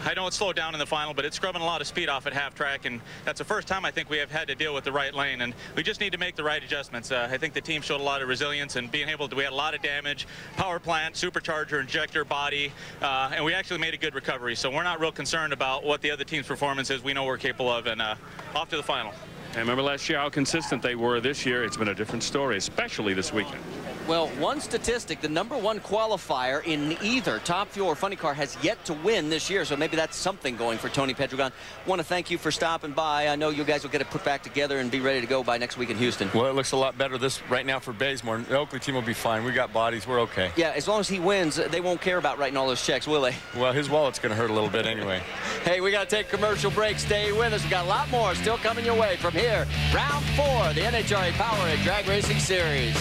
I know it's slowed down in the final, but it's scrubbing a lot of speed off at half track, and that's the first time I think we have had to deal with the right lane, and we just need to make the right adjustments. Uh, I think the team showed a lot of resilience and being able to, we had a lot of damage, power plant, supercharger, injector, body, uh, and we actually made a good recovery, so we're not real concerned about what the other team's performance is. We know we're capable of, and uh, off to the final. And remember last year how consistent they were. This year, it's been a different story, especially this weekend. Well, one statistic, the number one qualifier in either Top Fuel or Funny Car has yet to win this year, so maybe that's something going for Tony Pedregon. want to thank you for stopping by. I know you guys will get it put back together and be ready to go by next week in Houston. Well, it looks a lot better this right now for Bazemore. The Oakley team will be fine. We got bodies. We're okay. Yeah, as long as he wins, they won't care about writing all those checks, will they? Well, his wallet's going to hurt a little bit anyway. <laughs> hey, we got to take commercial break. Stay with us. we got a lot more still coming your way from here. Round four, the NHRA Powerade Drag Racing Series.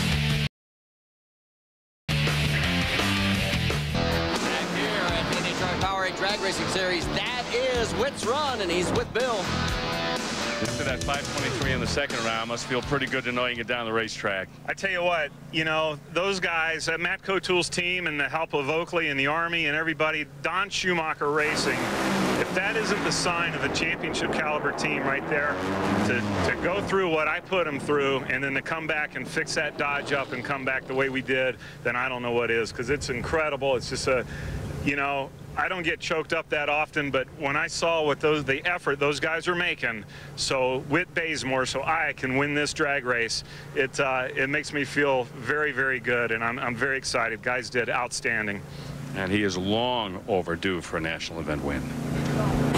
Racing Series. That is Whit's run, and he's with Bill. After that 523 in the second round, must feel pretty good to know you get down the racetrack. I tell you what, you know, those guys, uh, Matco Tools team and the help of Oakley and the Army and everybody, Don Schumacher Racing, if that isn't the sign of a championship caliber team right there, to, to go through what I put them through and then to come back and fix that Dodge up and come back the way we did, then I don't know what is, because it's incredible. It's just a, you know, I don't get choked up that often, but when I saw what those the effort those guys are making, so Whit Bazemore, so I can win this drag race, it uh, it makes me feel very very good, and I'm I'm very excited. Guys did outstanding. And he is long overdue for a national event win.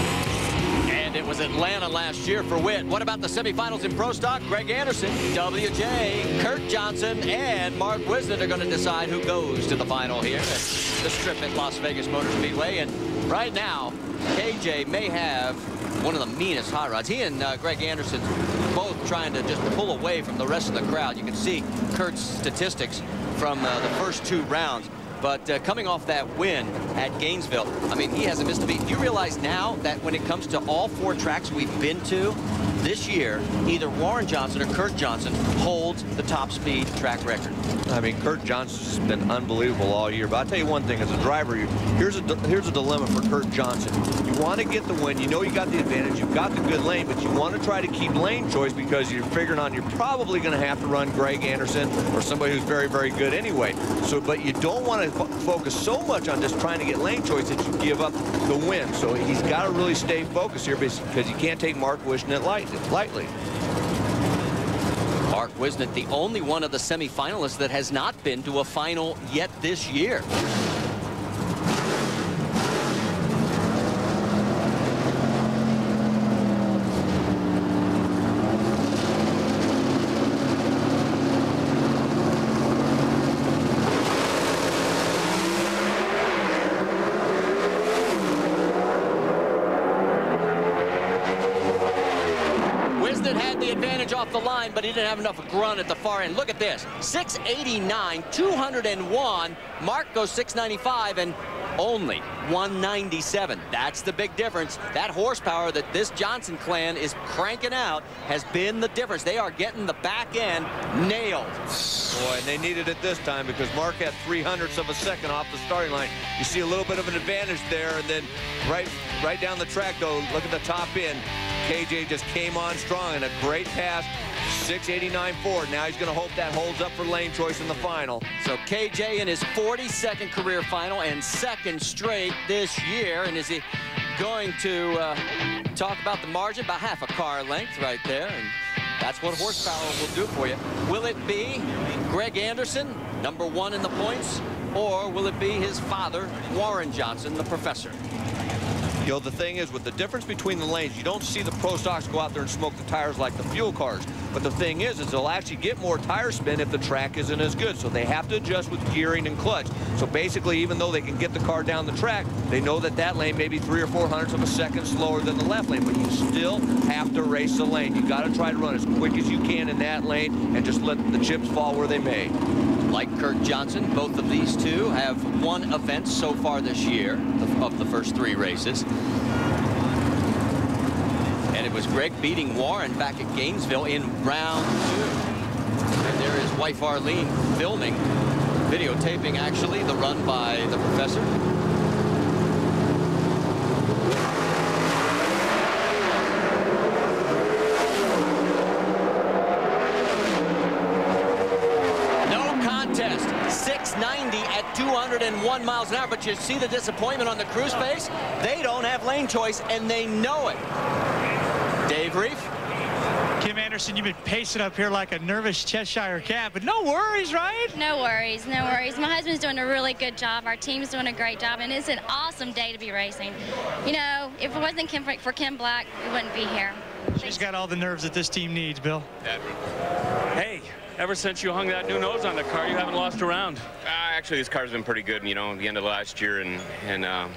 And it was Atlanta last year for Whit. What about the semifinals in Pro Stock? Greg Anderson, WJ, Kurt Johnson, and Mark Whisnant are going to decide who goes to the final here the strip at Las Vegas Motor Speedway. And right now, KJ may have one of the meanest hot rods. He and uh, Greg Anderson both trying to just pull away from the rest of the crowd. You can see Kurt's statistics from uh, the first two rounds. But uh, coming off that win at Gainesville, I mean, he hasn't missed a beat. You realize now that when it comes to all four tracks we've been to this year, either Warren Johnson or Kurt Johnson holds the top speed track record. I mean, Kurt Johnson's been unbelievable all year. But I'll tell you one thing, as a driver, here's a, here's a dilemma for Kurt Johnson. You want to get the win. You know you got the advantage. You've got the good lane, but you want to try to keep lane choice because you're figuring on you're probably going to have to run Greg Anderson or somebody who's very, very good anyway. So, but you don't want to focus so much on just trying to get lane choice that you give up the win. So he's got to really stay focused here because you can't take Mark Whisnant lightly. Mark Whisnant, the only one of the semifinalists that has not been to a final yet this year. Didn't have enough grunt at the far end. Look at this. 689, 201. Mark goes 695, and only 197. That's the big difference. That horsepower that this Johnson clan is cranking out has been the difference. They are getting the back end nailed. Boy, and they needed it this time because Mark had three hundredths of a second off the starting line. You see a little bit of an advantage there, and then right, right down the track, though, look at the top end. KJ just came on strong and a great pass 689 Now he's going to hope that holds up for lane choice in the final. So KJ in his 42nd career final and second straight this year. And is he going to uh, talk about the margin? About half a car length right there. And that's what horsepower will do for you. Will it be Greg Anderson, number one in the points, or will it be his father, Warren Johnson, the professor? You know, the thing is, with the difference between the lanes, you don't see the Pro Stocks go out there and smoke the tires like the fuel cars. But the thing is, is they'll actually get more tire spin if the track isn't as good. So they have to adjust with gearing and clutch. So basically, even though they can get the car down the track, they know that that lane may be three or four hundredths of a second slower than the left lane. But you still have to race the lane. You got to try to run as quick as you can in that lane and just let the chips fall where they may. Like Kurt Johnson, both of these two have won events so far this year of the first three races. And it was Greg beating Warren back at Gainesville in round two. And there is wife Arlene filming, videotaping actually, the run by the professor. No contest. 690 at 201 miles an hour. But you see the disappointment on the crew's face? They don't have lane choice, and they know it. Dave Rieff? Kim Anderson, you've been pacing up here like a nervous Cheshire cat, but no worries, right? No worries, no worries. My husband's doing a really good job. Our team's doing a great job, and it's an awesome day to be racing. You know, if it wasn't Kim, for Kim Black, we wouldn't be here. She's got all the nerves that this team needs, Bill. Hey, ever since you hung that new nose on the car, you haven't lost a round. Uh, actually, this car's been pretty good, you know, at the end of last year, and, and uh,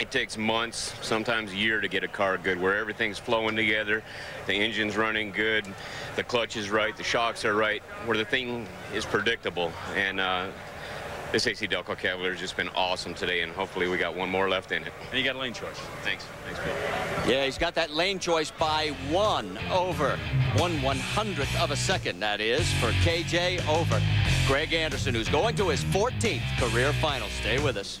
it takes months, sometimes a year to get a car good, where everything's flowing together, the engine's running good, the clutch is right, the shocks are right, where the thing is predictable. And uh, this AC Delco Cavalier has just been awesome today, and hopefully we got one more left in it. And you got a lane choice. Thanks. Thanks, Bill. Yeah, he's got that lane choice by one over. One one hundredth of a second, that is, for KJ over Greg Anderson, who's going to his 14th career final. Stay with us.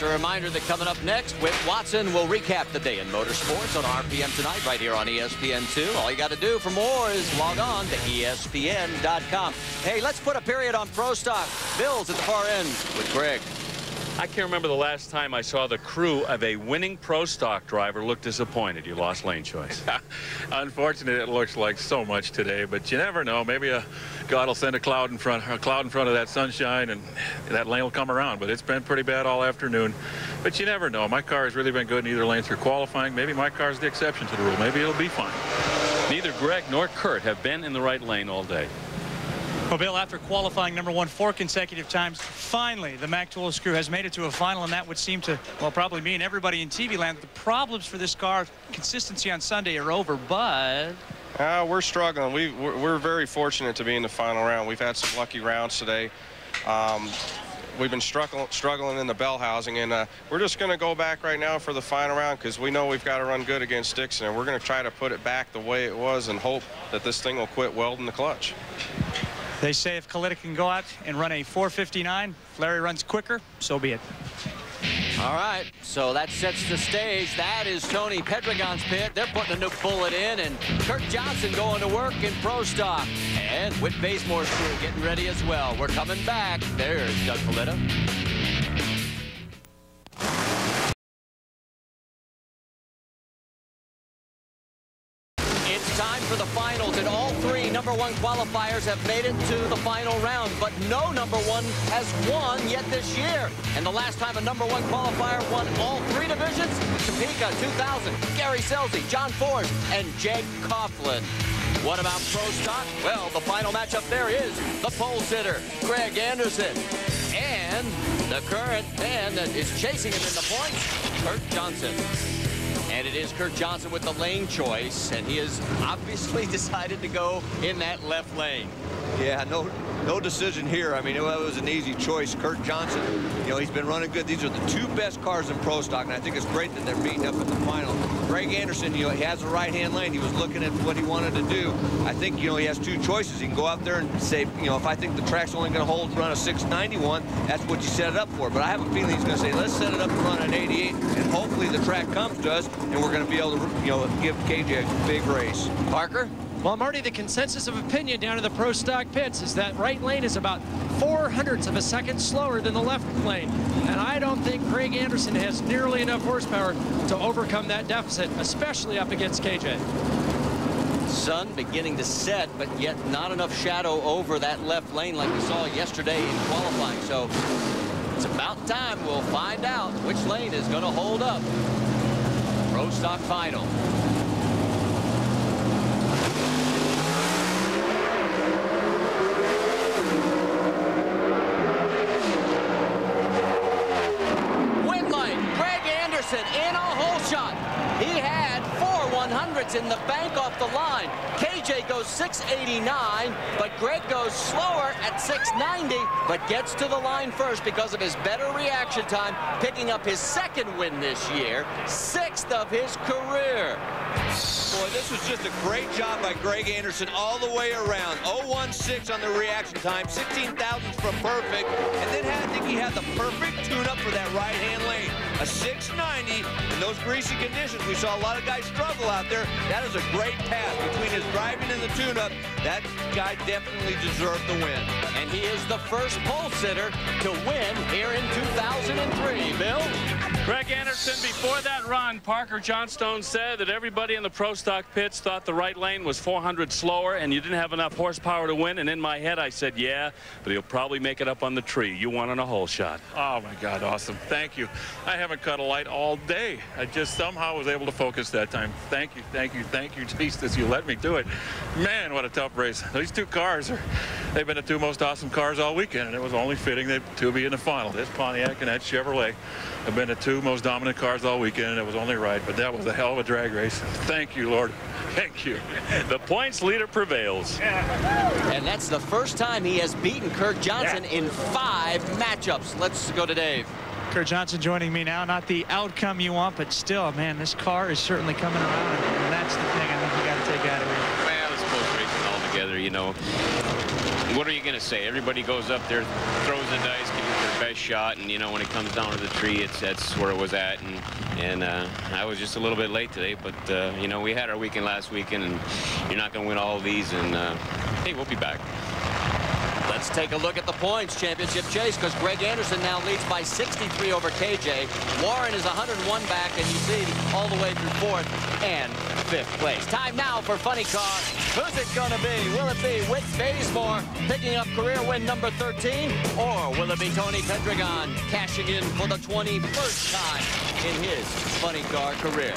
A reminder that coming up next, Whit Watson will recap the day in motorsports on RPM tonight right here on ESPN2. All you got to do for more is log on to ESPN.com. Hey, let's put a period on Pro Stock. Bills at the far end with Greg. I can't remember the last time I saw the crew of a winning pro stock driver look disappointed. You lost lane choice. <laughs> Unfortunately, it looks like so much today, but you never know. Maybe a God will send a cloud in front, a cloud in front of that sunshine, and that lane will come around. But it's been pretty bad all afternoon. But you never know. My car has really been good in either lane through qualifying. Maybe my car's the exception to the rule. Maybe it'll be fine. Neither Greg nor Kurt have been in the right lane all day. Well, Bill, after qualifying number one four consecutive times, finally the Mac Tools crew has made it to a final, and that would seem to, well, probably mean everybody in TV land. The problems for this car, consistency on Sunday are over, but... Uh, we're struggling. We, we're, we're, very fortunate to be in the final round. We've had some lucky rounds today. Um, we've been struggling, struggling in the bell housing, and uh, we're just going to go back right now for the final round because we know we've got to run good against Dixon, and we're going to try to put it back the way it was and hope that this thing will quit welding the clutch. They say if Kalitta can go out and run a 459, Larry runs quicker, so be it. All right, so that sets the stage. That is Tony Pedregon's pit. They're putting a new bullet in, and Kurt Johnson going to work in Pro Stock. And Whit Bazemore's crew getting ready as well. We're coming back. There's Doug Kalitta. For the finals, and all three number one qualifiers have made it to the final round, but no number one has won yet this year. And the last time a number one qualifier won all three divisions, Topeka 2000, Gary Scelzi, John Force, and Jeg Coughlin. What about Pro Stock? Well, the final matchup there is the pole sitter, Greg Anderson, and the current man that is chasing him in the points, Kurt Johnson. And it is Kurt Johnson with the lane choice, and he has obviously <laughs> decided to go in that left lane. Yeah, no no decision here. I mean, it was an easy choice. Kurt Johnson, you know, he's been running good. These are the two best cars in Pro Stock, and I think it's great that they're meeting up in the final. Greg Anderson, you know, he has a right-hand lane. He was looking at what he wanted to do. I think, you know, he has two choices. He can go out there and say, you know, if I think the track's only going to hold run a 691, that's what you set it up for. But I have a feeling he's going to say, let's set it up to run an 88, and hopefully the track comes to us, and we're going to be able to, you know, give KJ a big race. Parker? Well, Marty, the consensus of opinion down in the pro stock pits is that right lane is about four hundredths of a second slower than the left lane. And I don't think Greg Anderson has nearly enough horsepower to overcome that deficit, especially up against KJ. Sun beginning to set, but yet not enough shadow over that left lane like we saw yesterday in qualifying. So it's about time we'll find out which lane is going to hold up. Pro stock final. in a hole shot. He had four 100s in the bank off the line. KJ goes 689, but Greg goes slower at 690, but gets to the line first because of his better reaction time, picking up his second win this year, sixth of his career. Boy, this was just a great job by Greg Anderson all the way around. 016 on the reaction time, 16 thousandths from perfect, and then I think he had the perfect tune-up for that right-hand lane. A 690 in those greasy conditions. We saw a lot of guys struggle out there. That is a great pass between his driving and the tune-up. That guy definitely deserved the win. And he is the first pole sitter to win here in 2003. Bill? Greg Anderson, before that run, Parker Johnstone said that everybody in the pro stock pits thought the right lane was 400 slower and you didn't have enough horsepower to win. And in my head, I said, yeah, but he'll probably make it up on the tree. You won on a hole shot. Oh, my God, awesome. Thank you. I haven't cut a light all day. I just somehow was able to focus that time. Thank you, thank you, thank you, <laughs> Jesus, you let me do it. Man, what a tough race. These two cars, are, they've been the two most awesome cars all weekend, and it was only fitting that two be in the final. This Pontiac and that Chevrolet have been the two most dominant cars all weekend, and it was only right, but that was a hell of a drag race. Thank you, Lord. <laughs> Thank you. The points leader prevails. And that's the first time he has beaten Kurt Johnson yeah. in five matchups. Let's go to Dave. Kurt Johnson joining me now. Not the outcome you want, but still, man, this car is certainly coming around, and that's the thing I think you got to take out of here. Well, it's close racing altogether, you know. What are you going to say? Everybody goes up there, throws the dice, shot, and, you know, when it comes down to the tree, it's that's where it was at. And, and uh, I was just a little bit late today, but, uh, you know, we had our weekend last weekend, and you're not going to win all of these, and, uh, hey, we'll be back. Let's take a look at the points championship chase because Greg Anderson now leads by 63 over KJ. Warren is 101 back, and you see all the way through fourth and fifth place. Time now for Funny Car. Who's it going to be? Will it be Whit Bazemore picking up career win number 13? Or will it be Tony Pedregon cashing in for the 21st time in his Funny Car career?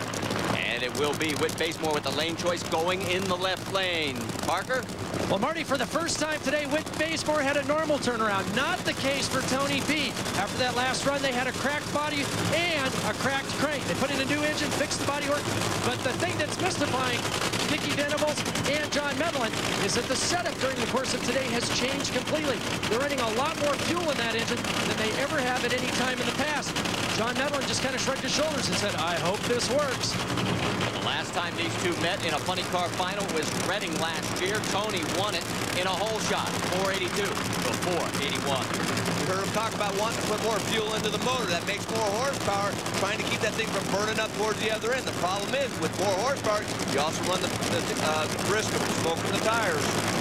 And it will be Whit Bazemore with the lane choice going in the left lane. Parker? Well, Marty, for the first time today, Whit Bazemore had a normal turnaround. Not the case for Tony P. After that last run, they had a cracked body and a cracked crank. They put in a new engine, fixed the bodywork. But the thing that's mystifying Dickie Venables and John Medlen is that the setup during the course of today has changed completely. They're running a lot more fuel in that engine than they ever have at any time in the past. John Medlen just kind of shrugged his shoulders and said, I hope this works. The last time these two met in a funny car final was Reading last year. Tony won it in a hole shot, 482 to 481. You heard him talk about wanting to put more fuel into the motor. That makes more horsepower, trying to keep that thing from burning up towards the other end. The problem is, with more horsepower, you also run the, the uh, risk of smoking the tires.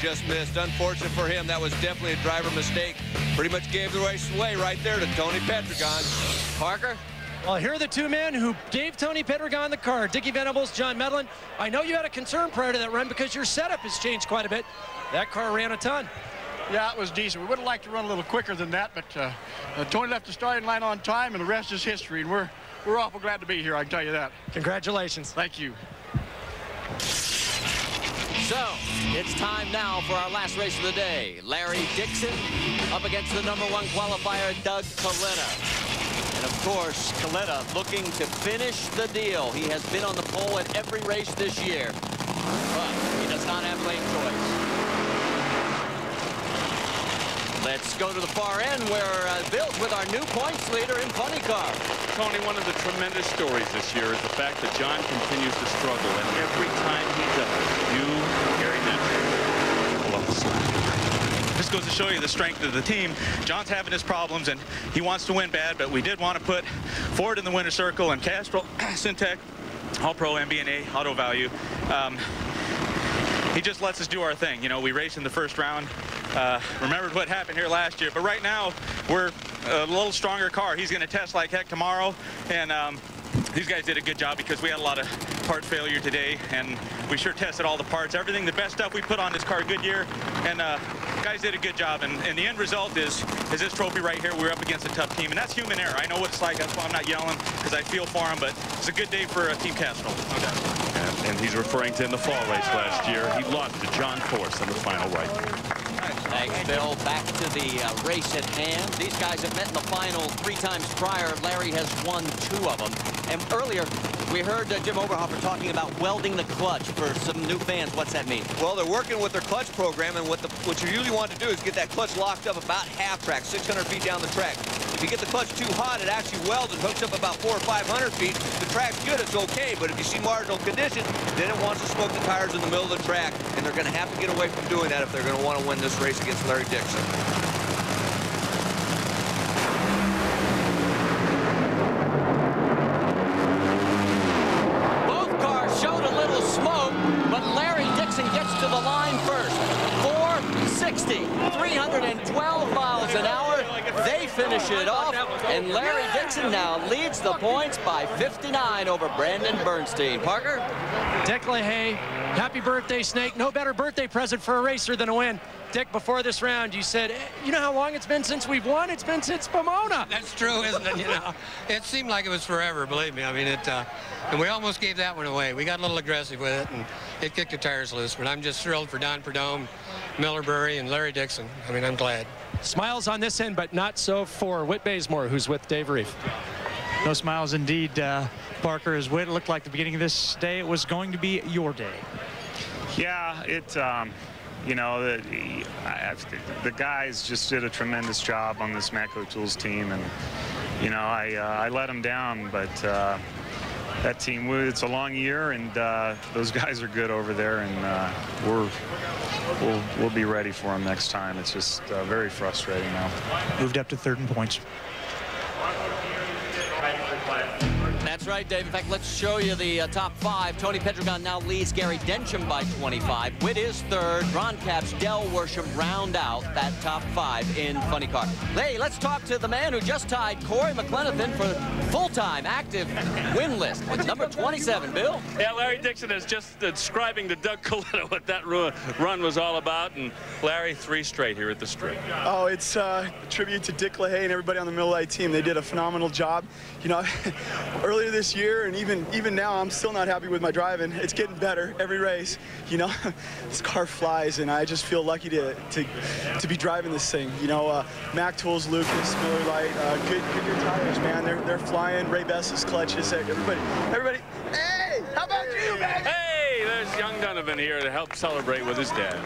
Just missed. Unfortunate for him, that was definitely a driver mistake. Pretty much gave the race away right there to Tony Pedregon. Parker? Well, here are the two men who gave Tony Pedregon the car. Dickie Venables, John Medlen. I know you had a concern prior to that run because your setup has changed quite a bit. That car ran a ton. Yeah, it was decent. We would have liked to run a little quicker than that, but uh, uh, Tony left the starting line on time, and the rest is history. And we're we're awful glad to be here. I can tell you that. Congratulations. Thank you. So, it's time now for our last race of the day. Larry Dixon up against the number one qualifier, Doug Kalitta. And of course, Kalitta looking to finish the deal. He has been on the pole at every race this year, but he does not have lane choice. Let's go to the far end where uh, Bill's with our new points leader in funny car. Tony, one of the tremendous stories this year is the fact that John continues to struggle, and every time he does, Just goes to show you the strength of the team. John's having his problems, and he wants to win bad, but we did want to put Ford in the winner's circle, and Castrol, <clears throat> Syntec, All-Pro, MBNA, Auto Value. Um, he just lets us do our thing. You know, we raced in the first round. Uh, remembered what happened here last year, but right now we're a little stronger car. He's going to test like heck tomorrow, and um, these guys did a good job because we had a lot of part failure today, and we sure tested all the parts. Everything, the best stuff we put on this car Goodyear, and uh, guys did a good job. And, and the end result is is this trophy right here. We're up against a tough team, and that's human error. I know what it's like. That's why I'm not yelling because I feel for him. But it's a good day for uh, Team Castrol, no doubt. And, and he's referring to in the fall race last year. He lost to John Force in the final right. Thanks, Bill. Back to the uh, race at hand. These guys have met in the final three times prior. Larry has won two of them. And earlier, we heard uh, Jim Oberhofer talking about welding the clutch for some new fans. What's that mean? Well, they're working with their clutch program, and what, the, what you usually want to do is get that clutch locked up about half track, 600 feet down the track. If you get the clutch too hot, it actually welds and hooks up about four or 500 feet. The track's good, it's okay, but if you see marginal condition, then it wants to smoke the tires in the middle of the track, and they're going to have to get away from doing that if they're going to want to win this race against Larry Dixon. Both cars showed a little smoke, but Larry Dixon gets to the line first. 460, 312 miles an hour. They finish it off, and Larry Dixon now leads the points by 59 over Brandon Bernstein. Parker? Dick LaHaie, happy birthday, Snake. No better birthday present for a racer than a win. Dick, before this round, you said, "Eh, you know how long it's been since we've won? It's been since Pomona. That's true, isn't it? You know, it seemed like it was forever, believe me. I mean, it, uh, and we almost gave that one away. We got a little aggressive with it, and it kicked the tires loose. But I'm just thrilled for Don Prudhomme, Miller Burry, and Larry Dixon. I mean, I'm glad. Smiles on this end, but not so for Whit Bazemore, who's with Dave Rieff. No smiles indeed, uh, Parker. As Whit looked like the beginning of this day, it was going to be your day. Yeah, it, um, you know, the, I, the guys just did a tremendous job on this Matco Tools team, and you know, I uh, I let them down, but uh, that team, it's a long year, and uh, those <laughs> guys are good over there, and uh, we're we'll we'll be ready for them next time. It's just uh, very frustrating now. Moved up to third in points. That's right, Dave. In fact, let's show you the uh, top five. Tony Pedregon now leads Gary Densham by 25. Whit is third. Ron Capps, Del Worsham round out that top five in Funny Car. Hey, let's talk to the man who just tied Cory McClenathan for full-time active win list. With number 27, Bill. Yeah, Larry Dixon is just describing to Doug Kalitta what that run was all about, and Larry, three straight here at the straight. Oh, it's uh, a tribute to Dick LaHaie and everybody on the Miller Lite team. They did a phenomenal job. You know, <laughs> earlier this year and even even now, I'm still not happy with my driving. It's getting better every race. You know, <laughs> this car flies, and I just feel lucky to to, to be driving this thing. You know, uh, Mac Tools, Lucas, Miller Lite, uh, good good your tires, man. They're they're flying. Ray Bess's clutches. Everybody, everybody. Hey, how about you, man? Hey, there's young Donovan here to help celebrate with his dad.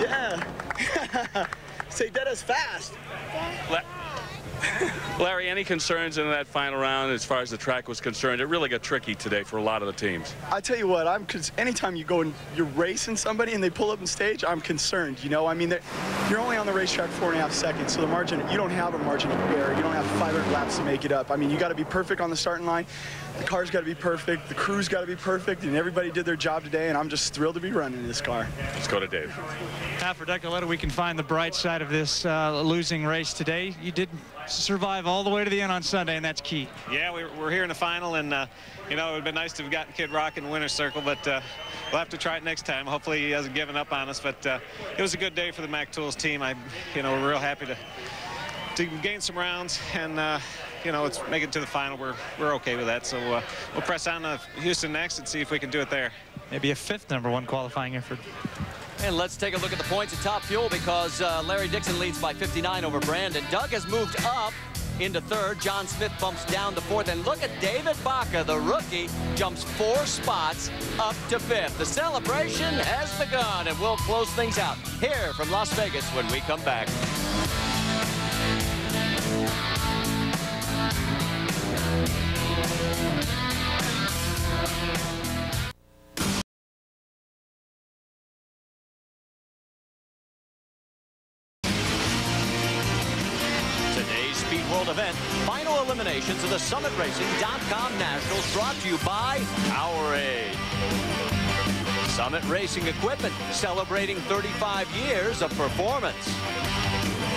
Yeah. <laughs> Say dead as fast. La- Larry, any concerns in that final round as far as the track was concerned? It really got tricky today for a lot of the teams. I tell you what, I'm cause anytime you go and you're racing somebody and they pull up in stage, I'm concerned. You know, I mean, you're only on the racetrack four and a half seconds, so the margin, you don't have a margin of error. You don't have 500 laps to make it up. I mean, you got to be perfect on the starting line. The car's got to be perfect. The crew's got to be perfect, and everybody did their job today, and I'm just thrilled to be running this car. Let's go to Dave. Now for Doug Kalitta, we can find the bright side of this uh, losing race today. You did survive all the way to the end on Sunday, and that's key. Yeah, we're, we're here in the final, and, uh, you know, it would have been nice to have gotten Kid Rock in the winner's circle, but uh, we'll have to try it next time. Hopefully he hasn't given up on us, but uh, it was a good day for the Mac Tools team. I, you know, we're real happy to, to gain some rounds, and, uh, you know, let's make it to the final. We're, we're okay with that, so uh, we'll press on to Houston next and see if we can do it there. Maybe a fifth number one qualifying effort. And let's take a look at the points at top fuel because uh, Larry Dixon leads by 59 over Brandon. Doug has moved up into third. John Smith bumps down to fourth. And look at David Baca, the rookie, jumps four spots up to fifth. The celebration has begun, and we'll close things out here from Las Vegas when we come back. Eliminations of the SummitRacing.com Nationals brought to you by Powerade. Summit Racing Equipment, celebrating 35 years of performance.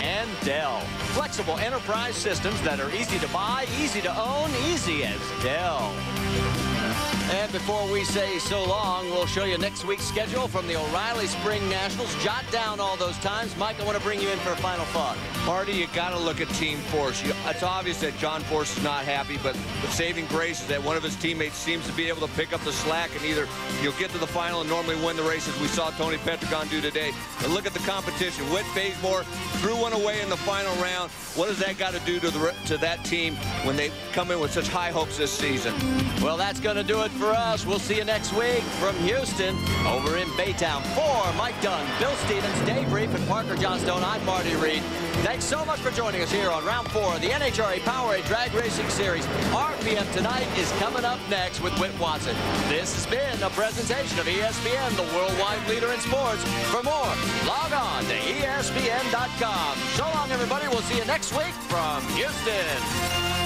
And Dell, flexible enterprise systems that are easy to buy, easy to own, easy as Dell. And before we say so long, we'll show you next week's schedule from the O'Reilly Spring Nationals. Jot down all those times. Mike, I want to bring you in for a final thought. Marty, you got to look at Team Force. You, it's obvious that John Force is not happy, but the saving grace is that one of his teammates seems to be able to pick up the slack and either you'll get to the final and normally win the races. We saw Tony Pedregon do today. But look at the competition. Whit Bazemore threw one away in the final round. What does that got to do to, the, to that team when they come in with such high hopes this season? Well, that's going to do it for us. We'll see you next week from Houston over in Baytown. For Mike Dunn, Bill Stevens, Dave Rieff, and Parker Johnstone, I'm Marty Reid. Thanks so much for joining us here on round four of the NHRA Powerade Drag Racing Series. RPM tonight is coming up next with Whit Watson. This has been a presentation of ESPN, the worldwide leader in sports. For more, log on to ESPN.com. So long, everybody. We'll see you next week from Houston.